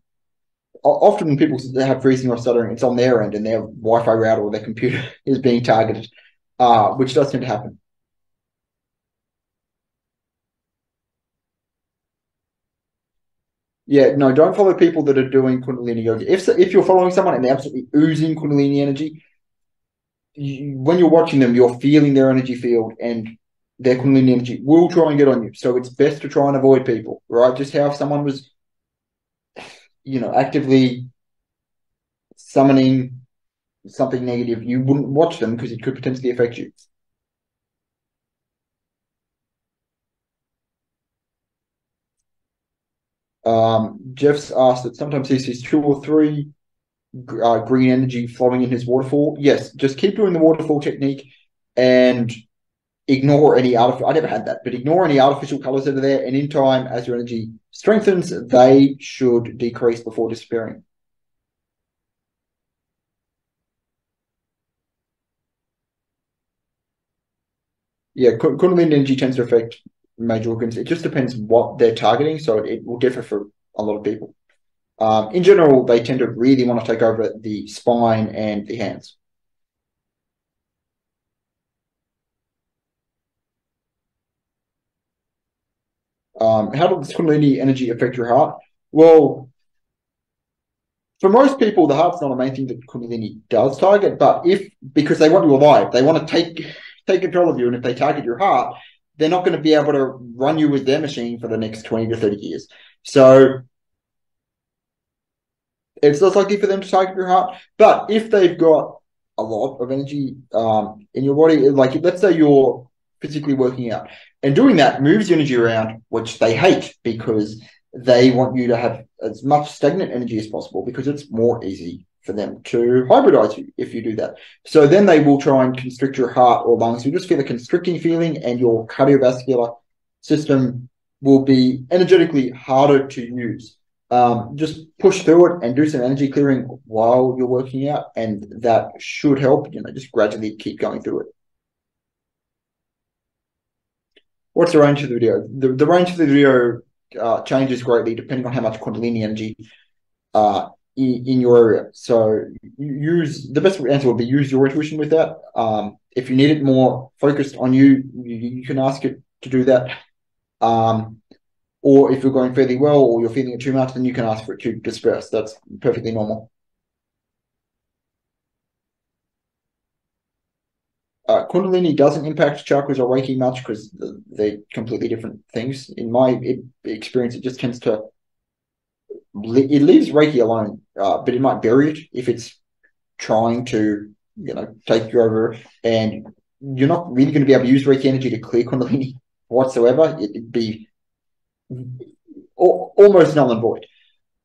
often people have freezing or stuttering, it's on their end and their Wi-Fi router or their computer <laughs> is being targeted, uh, which does tend to happen. Yeah, no, don't follow people that are doing Kundalini yoga. If if you're following someone and they're absolutely oozing Kundalini energy, you, when you're watching them, you're feeling their energy field and their Kundalini energy will try and get on you. So it's best to try and avoid people, right? Just how if someone was, you know, actively summoning something negative, you wouldn't watch them because it could potentially affect you. Um, Jeff's asked that sometimes he sees two or three uh, green energy flowing in his waterfall. Yes, just keep doing the waterfall technique and ignore any artificial. I never had that, but ignore any artificial colors that are there. And in time, as your energy strengthens, they should decrease before disappearing. Yeah, Kundalini energy tends to affect major organs. It just depends what they're targeting, so it will differ for a lot of people. Um, in general, they tend to really want to take over the spine and the hands. Um, how does Kundalini energy affect your heart? Well, for most people, the heart's not the main thing that Kundalini does target, but if because they want you alive, they want to take take control of you, and if they target your heart, they're not going to be able to run you with their machine for the next twenty to thirty years. So it's less likely for them to target your heart. But if they've got a lot of energy um, in your body, like let's say you're physically working out and doing that moves energy around, which they hate because they want you to have as much stagnant energy as possible because it's more easy for them to hybridize you if you do that. So then they will try and constrict your heart or lungs. You just feel a constricting feeling and your cardiovascular system will be energetically harder to use. Um, just push through it and do some energy clearing while you're working out, and that should help. You know, just gradually keep going through it. What's the range of the video? The, the range of the video uh, changes greatly depending on how much Kundalini energy uh, in, in, your area. So use the best answer would be use your intuition with that. Um, if you need it more focused on you, you, you can ask it to do that. Um, or if you're going fairly well or you're feeling it too much, then you can ask for it to disperse. That's perfectly normal. Uh, Kundalini doesn't impact chakras or Reiki much because they're completely different things. In my experience, it just tends to it leaves Reiki alone, uh, but it might bury it if it's trying to you know take you over, and you're not really going to be able to use Reiki energy to clear Kundalini <laughs> whatsoever. It'd be almost null and void.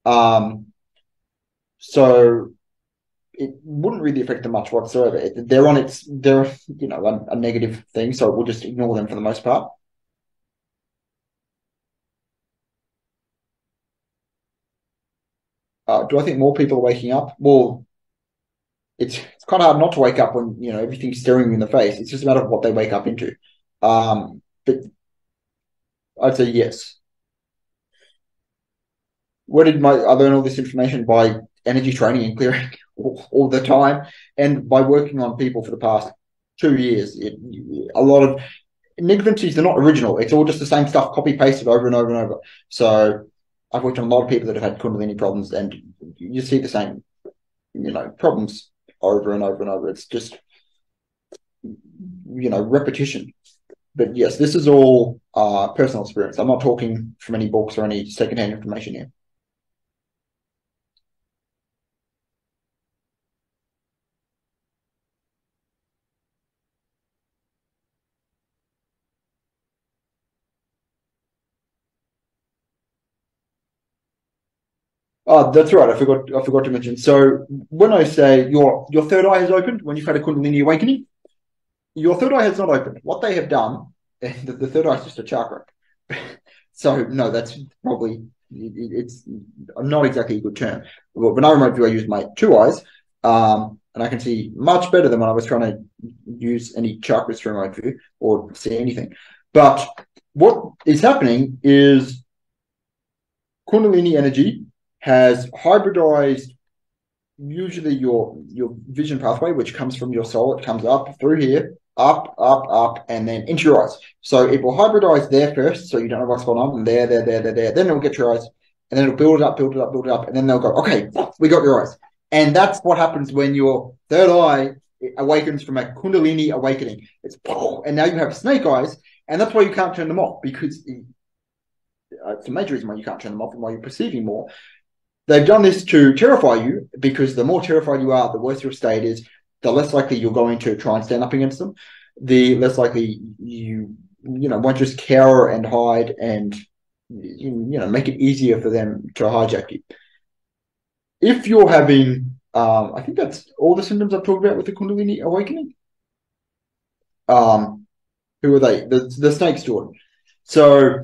Um, so it wouldn't really affect them much whatsoever. They're on its, they're you know a, a negative thing, so we'll just ignore them for the most part. Uh, do I think more people are waking up? Well, it's it's kind of hard not to wake up when you know everything's staring you in the face. It's just a matter of what they wake up into. Um, but I'd say yes. Where did my I learn all this information by energy training and clearing <laughs> all, all the time, and by working on people for the past two years. It, a lot of Nigvancies, they're not original. It's all just the same stuff, copy pasted over and over and over. So I've worked on a lot of people that have had Kundalini problems, and you see the same, you know, problems over and over and over. It's just, you know, repetition. But yes, this is all uh, personal experience. I'm not talking from any books or any secondhand information here. Oh, that's right. I forgot. I forgot to mention. So when I say your your third eye has opened when you've had a Kundalini awakening, your third eye has not opened. What they have done, <laughs> the, the third eye is just a chakra. <laughs> so no, that's probably it's not exactly a good term. When I remote view, I use my two eyes, um, and I can see much better than when I was trying to use any chakras through remote view or see anything. But what is happening is Kundalini energy has hybridized usually your your vision pathway, which comes from your soul. It comes up through here, up, up, up, and then into your eyes. So it will hybridize there first, so you don't know what's going on, and there, there, there, there, there. Then it'll get your eyes, and then it'll build it up, build it up, build it up, and then they'll go, okay, we got your eyes. And that's what happens when your third eye awakens from a Kundalini awakening. It's and now you have snake eyes, and that's why you can't turn them off because it's a major reason why you can't turn them off and why you're perceiving more They've done this to terrify you because the more terrified you are, the worse your state is, the less likely you're going to try and stand up against them, the less likely you, you know, won't just cower and hide and, you know, make it easier for them to hijack you. If you're having, um, I think that's all the symptoms I've talked about with the Kundalini awakening. Um, who are they? The, the snakes, Jordan. So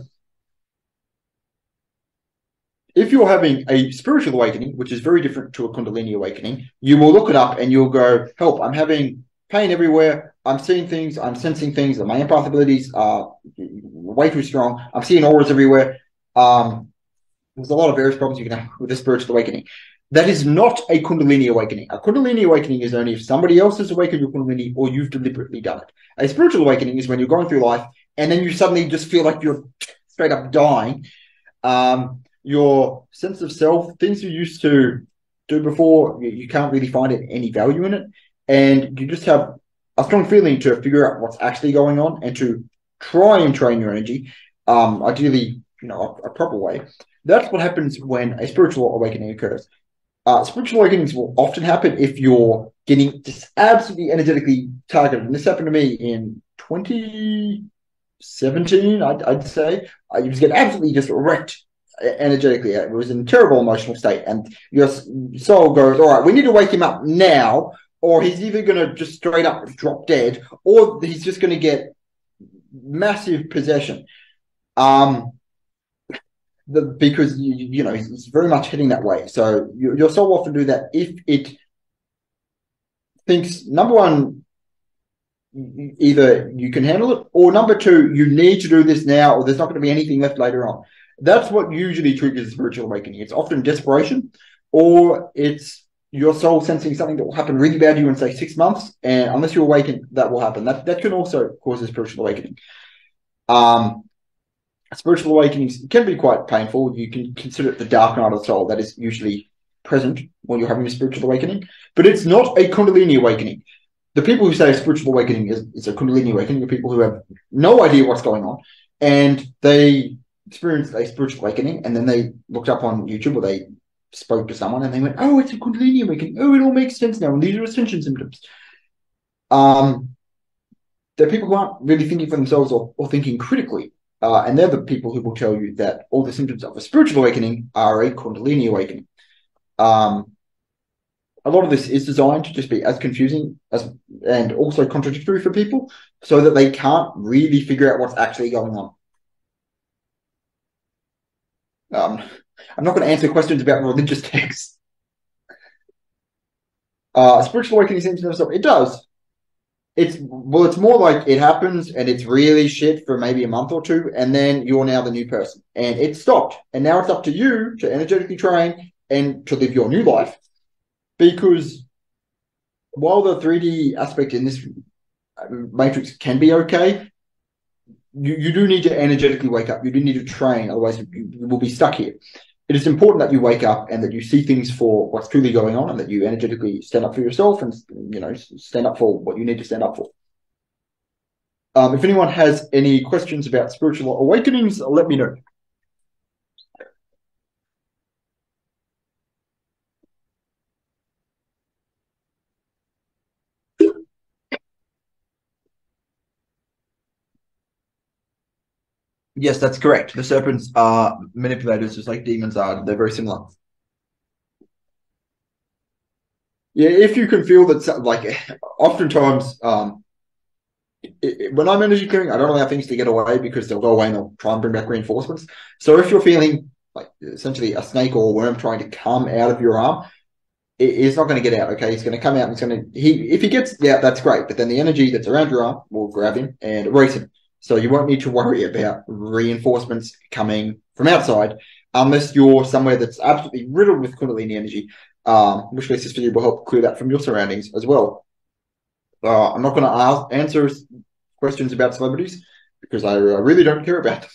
if you're having a spiritual awakening, which is very different to a Kundalini awakening, you will look it up and you'll go, help, I'm having pain everywhere. I'm seeing things, I'm sensing things, my empath abilities are way too strong. I'm seeing auras everywhere. Um, there's a lot of various problems you can have with a spiritual awakening. That is not a Kundalini awakening. A Kundalini awakening is only if somebody else has awakened your Kundalini or you've deliberately done it. A spiritual awakening is when you're going through life and then you suddenly just feel like you're straight up dying. Um, your sense of self, things you used to do before, you, can't really find any value in it. And you just have a strong feeling to figure out what's actually going on and to try and train your energy, um, ideally, you know, a, a proper way. That's what happens when a spiritual awakening occurs. Uh, spiritual awakenings will often happen if you're getting just absolutely energetically targeted. And this happened to me in 2017, I'd, I'd say. I was getting absolutely just wrecked energetically. It was in a terrible emotional state. And your soul goes, all right, we need to wake him up now, or he's either going to just straight up drop dead, or he's just going to get massive possession. Um, the, because you, you know it's very much heading that way. So you, your soul often do that if it thinks number one, either you can handle it, or number two, you need to do this now, or there's not going to be anything left later on. That's what usually triggers a spiritual awakening. It's often desperation, or it's your soul sensing something that will happen really bad to you in say six months, and unless you awaken, that will happen. That that can also cause a spiritual awakening. Um, spiritual awakenings can be quite painful. You can consider it the dark night of the soul that is usually present when you're having a spiritual awakening, but it's not a Kundalini awakening. The people who say a spiritual awakening is, is a Kundalini awakening are people who have no idea what's going on and they experienced a spiritual awakening and then they looked up on YouTube or they spoke to someone and they went, Oh, it's a Kundalini awakening. Oh, it all makes sense now. And these are ascension symptoms. Um, there are people who aren't really thinking for themselves or, or thinking critically uh, and they're the people who will tell you that all the symptoms of a spiritual awakening are a Kundalini awakening. Um, a lot of this is designed to just be as confusing as and also contradictory for people so that they can't really figure out what's actually going on. Um, I'm not going to answer questions about religious <laughs> texts. Uh, spiritual awakening seems to have It does. It's well, it's more like it happens and it's really shit for maybe a month or two, and then you're now the new person, and it stopped, and now it's up to you to energetically train and to live your new life, because while the 3D aspect in this matrix can be okay, you, you do need to energetically wake up. You do need to train, otherwise you, you will be stuck here. It is important that you wake up and that you see things for what's truly going on and that you energetically stand up for yourself and you know stand up for what you need to stand up for. Um, if anyone has any questions about spiritual awakenings let me know Yes, that's correct. The serpents are manipulators, just like demons are. They're very similar. Yeah, if you can feel that, like, oftentimes, um, it, it, when I'm energy clearing, I don't allow things to get away because they'll go away and they'll try and bring back reinforcements. So if you're feeling like essentially a snake or a worm trying to come out of your arm, it, it's not going to get out. Okay, he's going to come out and he's going to he if he gets out, that's great. But then the energy that's around your arm will grab him and erase him. So you won't need to worry about reinforcements coming from outside unless you're somewhere that's absolutely riddled with Kundalini energy, um, which case this video will help clear that from your surroundings as well. Uh, I'm not going to answer questions about celebrities because I really don't care about them.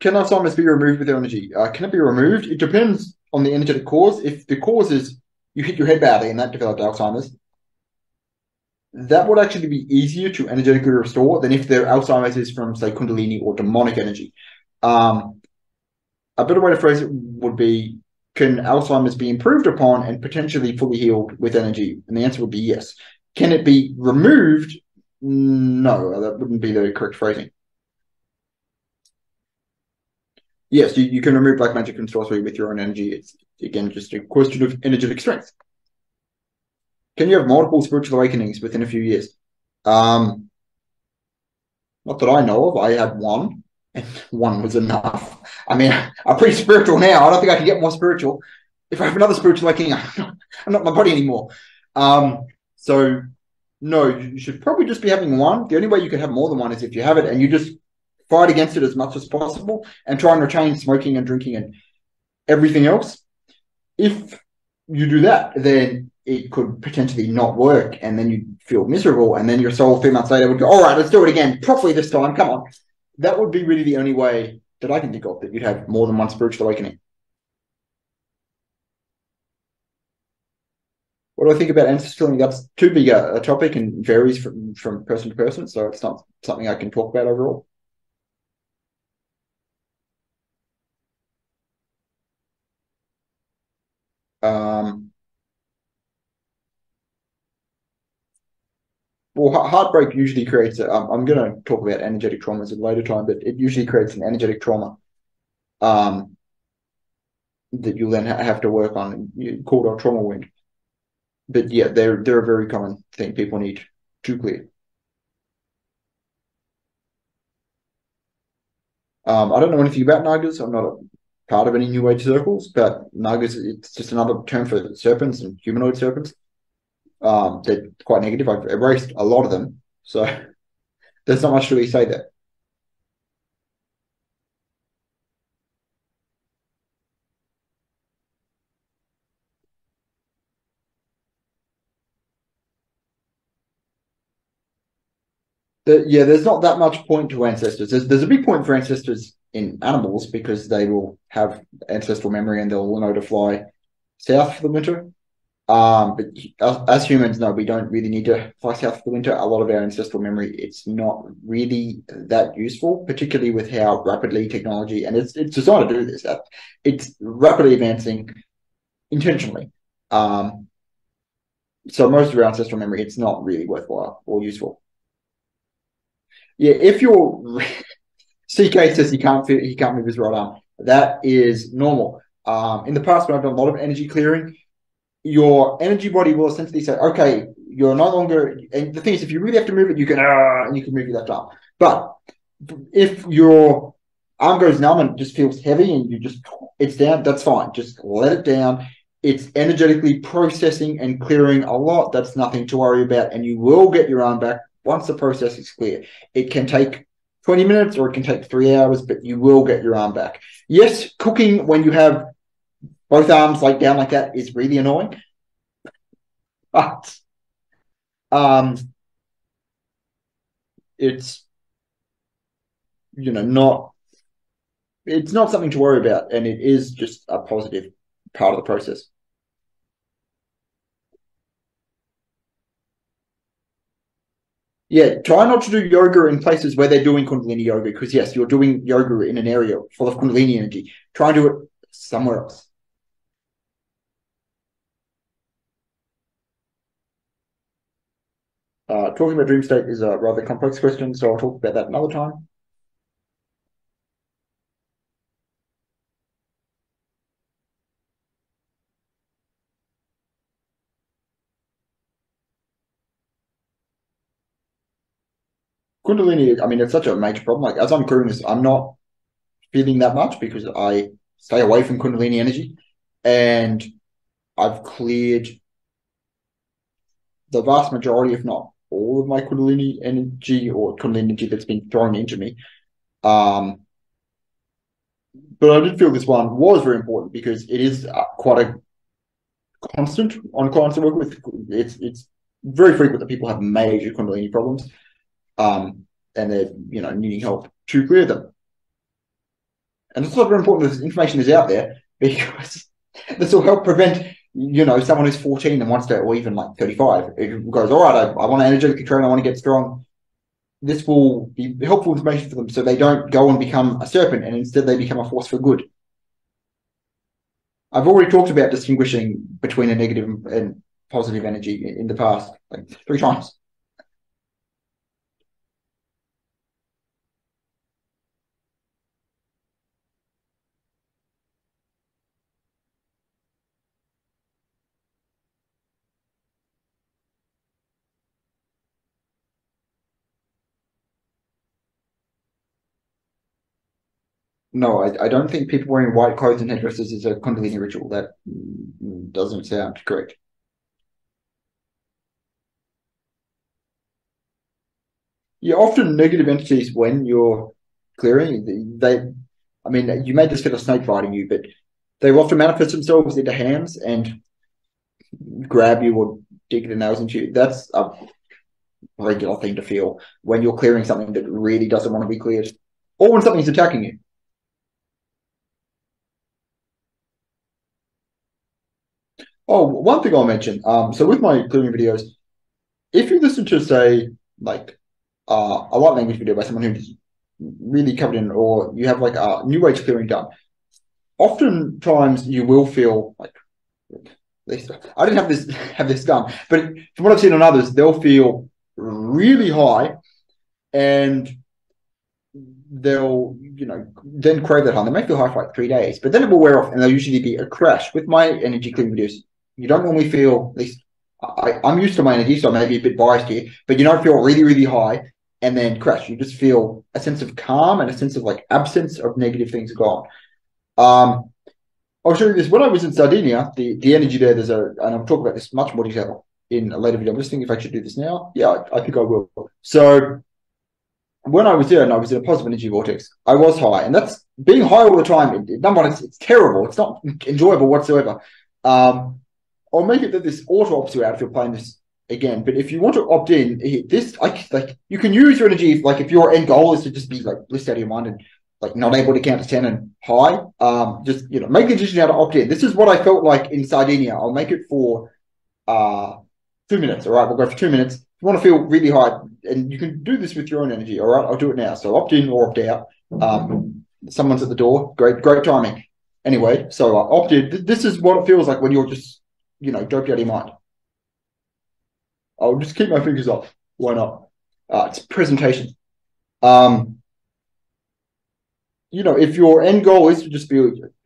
Can Alzheimer's be removed with energy? Uh, can it be removed? It depends on the energetic cause. If the cause is you hit your head badly and that developed Alzheimer's, that would actually be easier to energetically restore than if their Alzheimer's is from, say, Kundalini or demonic energy. Um, a better way to phrase it would be Can Alzheimer's be improved upon and potentially fully healed with energy? And the answer would be yes. Can it be removed? No, that wouldn't be the correct phrasing. Yes, you, you can remove black magic and sorcery with your own energy. It's again just a question of energetic strength. Can you have multiple spiritual awakenings within a few years? Um, not that I know of. I had one, and <laughs> one was enough. I mean, <laughs> I'm pretty spiritual now. I don't think I can get more spiritual. If I have another spiritual awakening, <laughs> I'm not, I'm not my body anymore. Um, so no, you should probably just be having one. The only way you can have more than one is if you have it and you just fight against it as much as possible and try and retain smoking and drinking and everything else. If you do that, then it could potentially not work and then you feel miserable and then your soul three months later would go, all right, let's do it again properly this time. Come on. That would be really the only way that I can think of that you'd have more than one spiritual awakening. What do I think about ancestral? That's too big a, a, topic and varies from, from person to person, so it's not something I can talk about overall. Um, well, heartbreak usually creates. A, um, I'm going to talk about energetic traumas at a later time, but it usually creates an energetic trauma um, that you'll then have to work on, called a trauma wound. But yeah, they're they're a very common thing people need to clear. Um, I don't know anything about nagas. I'm not a part of any New Age circles, but nagas it's just another term for serpents and humanoid serpents. Um, they're quite negative. I've erased a lot of them, so <laughs> there's not much to really say there. The, yeah, there's not that much point to ancestors. There's, there's a big point for ancestors in animals because they will have ancestral memory and they'll know to fly south for the winter. Um, but as, humans, no, we don't really need to fly south for the winter. A lot of our ancestral memory, it's not really that useful, particularly with how rapidly technology and it's it's designed to do this. It's rapidly advancing intentionally. Um, so most of our ancestral memory, it's not really worthwhile or useful. Yeah, if your <laughs> CK says he can't he can't move his right arm, that is normal. Um, in the past, when I've done a lot of energy clearing, your energy body will essentially say, okay, you're no longer, and the thing is, if you really have to move it, you can, uh, and you can move your left arm. But if your arm goes numb and just feels heavy and you just, it's down, that's fine. Just let it down. It's energetically processing and clearing a lot. That's nothing to worry about. And you will get your arm back once the process is clear. It can take 20 minutes or it can take three hours, but you will get your arm back. Yes, cooking when you have both arms like down like that is really annoying. But um it's you know not it's not something to worry about and it is just a positive part of the process. Yeah, try not to do yoga in places where they're doing Kundalini yoga because yes, you're doing yoga in an area full of Kundalini energy. Try and do it somewhere else. Uh, talking about dream state is a rather complex question, so I'll talk about that another time. Kundalini, I mean, it's such a major problem. Like, as I'm clearing this, I'm not feeling that much because I stay away from Kundalini energy. And I've cleared the vast majority, if not all of my Kundalini energy or Kundalini energy that's been thrown into me. Um, but I did feel this one was very important because it is uh, quite a constant on clients I work with. It's it's very frequent that people have major Kundalini problems, um, and they're you know needing help to clear them. And it's also very important that this information is out there <laughs> because this will help prevent you know, someone who's 14 and wants to, or even like 35, it goes, all right, I, I want to energetically train, I want to get strong. This will be helpful information for them so they don't go and become a serpent and instead they become a force for good. I've already talked about distinguishing between a negative and positive energy in the past, like three times. No, I, I don't think people wearing white clothes and headdresses is a Kundalini ritual. That doesn't sound correct. Yeah, often negative entities, when you're clearing. They, I mean, you may just fit a snake biting you, but they often manifest themselves into hands and grab you or dig their nails into you. That's a regular thing to feel when you're clearing something that really doesn't want to be cleared, or when something's attacking you. Oh, one thing I'll mention. Um, so with my clearing videos, if you listen to say like uh, a light language video by someone who's really covered in, or you have like a new age clearing done, oftentimes you will feel like I didn't have this <laughs> have this done, but from what I've seen on others, they'll feel really high, and they'll you know then crave that high. They may feel high for like three days, but then it will wear off, and they'll usually be a crash. With my energy clearing videos, you don't normally feel at least. I, I'm used to my energy, so I may be a bit biased here, but you don't feel really, really high and then crash. You just feel a sense of calm and a sense of like absence of negative things gone. Um, I'll show you this. When I was in Sardinia, the, the energy there, there's a, and I'll talk about this much more detail in a later video. I'm just thinking if I should do this now. Yeah, I, I think I will. So when I was there and I was in a positive energy vortex, I was high. And that's being high all the time. number one, it's, it's terrible. It's not enjoyable whatsoever. Um, I'll make it that this auto opts you out if you're playing this again. But if you want to opt in, this like like you can use your energy. Like if your end goal is to just be like blissed out of your mind and like not able to count to ten and high, um, just you know make the decision how to opt in. This is what I felt like in Sardinia. I'll make it for uh two minutes. All right, we'll go for two minutes. If you want to feel really high, and you can do this with your own energy. All right, I'll do it now. So opt in or opt out. Um, someone's at the door. Great, great timing. Anyway, so I opted. This is what it feels like when you're just you know doped out of your mind. I'll just keep my fingers off. Why not? Uh, it's presentation. Um, you know, if your end goal is to just be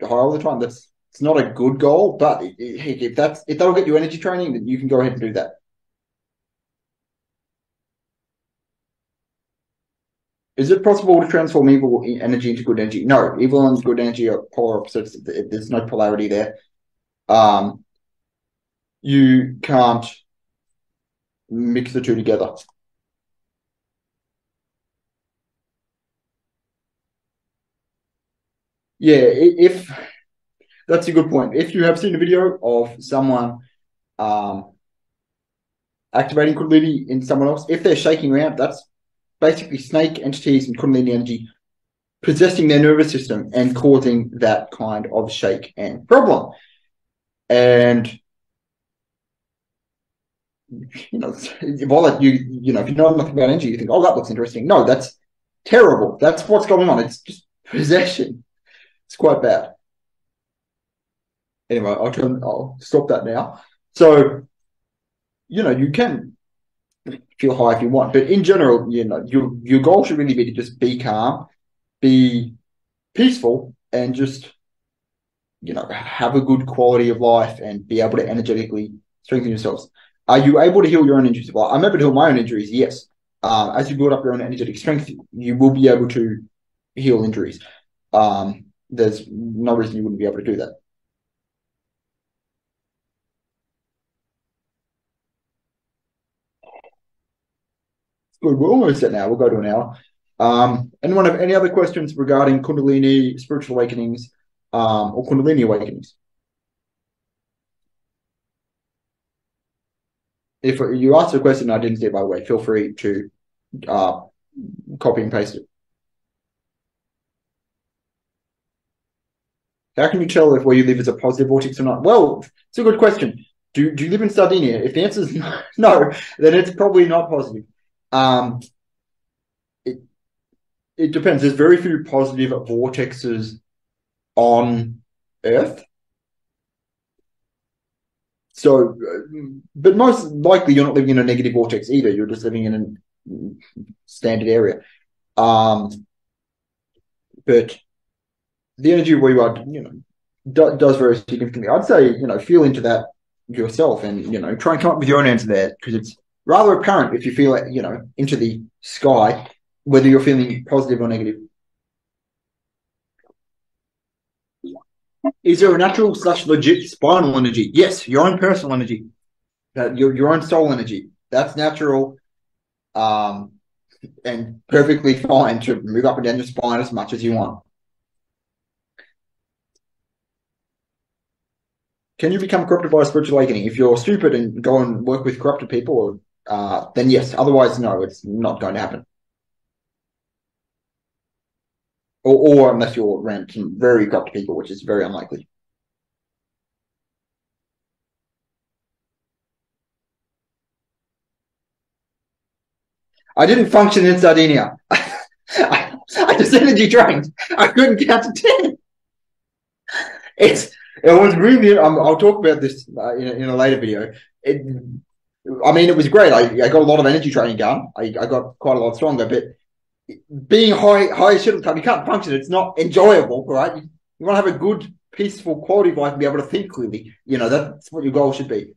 high all the time, that's it's not a good goal. But if that's if that'll get you energy training, then you can go ahead and do that. Is it possible to transform evil energy into good energy? No, evil and good energy are polar opposites. There's no polarity there. Um, you can't mix the two together. Yeah, if that's a good point. If you have seen a video of someone um, activating Kundalini in someone else, if they're shaking around, that's basically snake entities and Kundalini energy possessing their nervous system and causing that kind of shake and problem. And you know, while you you know, if you know nothing about energy, you think, oh, that looks interesting. No, that's terrible. That's what's going on. It's just <laughs> possession. It's quite bad. Anyway, I'll turn. I'll stop that now. So, you know, you can feel high if you want, but in general, you know, your your goal should really be to just be calm, be peaceful, and just you know have a good quality of life and be able to energetically strengthen yourselves. Are you able to heal your own injuries? Well, I'm able to heal my own injuries, yes. Uh, as you build up your own energetic strength, you will be able to heal injuries. Um, there's no reason you wouldn't be able to do that. Good. We're almost at now. We'll go to an hour. Um, anyone have any other questions regarding Kundalini, spiritual awakenings, um, or Kundalini awakenings? If you ask a question I didn't see, by the way, feel free to uh, copy and paste it. How can you tell if where you live is a positive vortex or not? Well, it's a good question. Do, do you live in Sardinia? If the answer is <laughs> no, then it's probably not positive. Um, it, it depends. There's very few positive vortexes on Earth. So, but most likely you're not living in a negative vortex either. You're just living in a standard area. Um, but the energy where you are, you know, do, does vary significantly. I'd say, you know, feel into that yourself and, you know, try and come up with your own answer there because it's rather apparent if you feel it, you know, into the sky, whether you're feeling positive or negative. Is there a natural slash legit spinal energy? Yes, your own personal energy, uh, your your own soul energy. That's natural. Um, and perfectly fine to move up and down your spine as much as you want. Can you become corrupted by a spiritual awakening? If you're stupid and go and work with corrupted people, uh, then yes. Otherwise, no, it's not going to happen. Or, or unless you're around some very corrupt people, which is very unlikely. I didn't function in Sardinia. <laughs> I, I just energy drained. I couldn't count to ten. It's it was really. Um, I'll talk about this uh, in, a, in a later video. It, I mean, it was great. I, I got a lot of energy training done. I, I got quite a lot stronger, but being high high schedule time, you can't function. It's not enjoyable, right? You, you want to have a good, peaceful quality of life and be able to think clearly. You know, that's what your goal should be.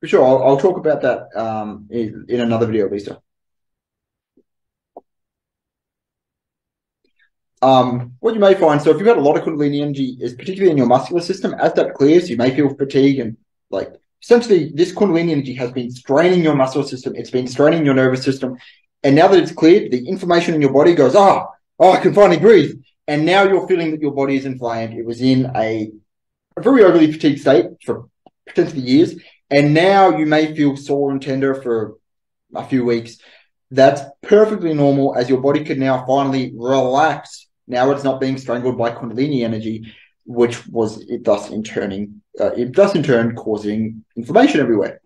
For sure, I'll, I'll talk about that um, in, in another video, Lisa. Um, what you may find, so if you've got a lot of Kundalini energy, is particularly in your muscular system, as that clears, you may feel fatigue and like essentially this Kundalini energy has been straining your muscle system, it's been straining your nervous system. And now that it's cleared, the inflammation in your body goes, oh, oh, I can finally breathe. And now you're feeling that your body is inflamed. It was in a, a very overly fatigued state for potentially years. And now you may feel sore and tender for a few weeks. That's perfectly normal as your body can now finally relax. Now it's not being strangled by Kundalini energy, which was it thus in turning, uh, it thus in turn causing inflammation everywhere.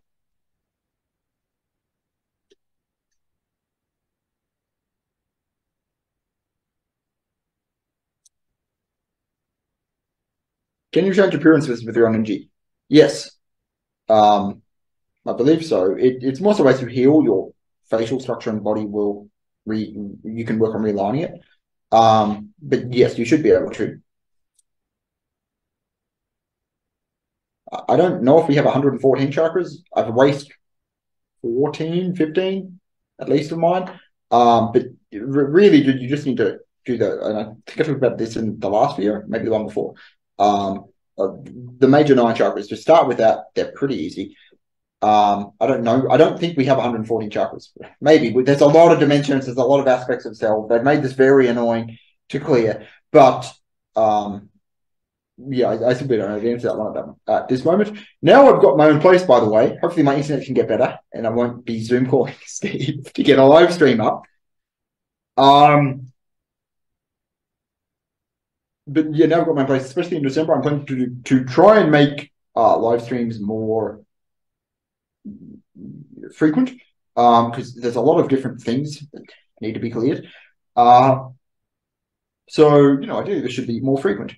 Can you change appearances with your energy? Yes. Um, I believe so. It, it's more so as you heal, your facial structure and body will re, you can work on realigning it. Um, but yes, you should be able to. I don't know if we have 114 chakras. I've erased 14, 15 at least of mine. Um, but really, you just need to do that. And I think I talked about this in the last video, maybe the one before. Um, uh, the major nine chakras, to start with that, they're pretty easy. Um, I don't know. I don't think we have 140 chakras. Maybe there's a lot of dimensions. There's a lot of aspects of self. They've made this very annoying to clear. But um, yeah, I, I simply don't know the answer to that one at this moment. Now I've got my own place, by the way. Hopefully my internet can get better and I won't be Zoom calling <laughs> Steve to get a live stream up. Um, but yeah, now I've got my place, especially in December. I'm planning to to try and make uh, live streams more frequent because um, there's a lot of different things that need to be cleared. Uh, so you know, I do. This should be more frequent.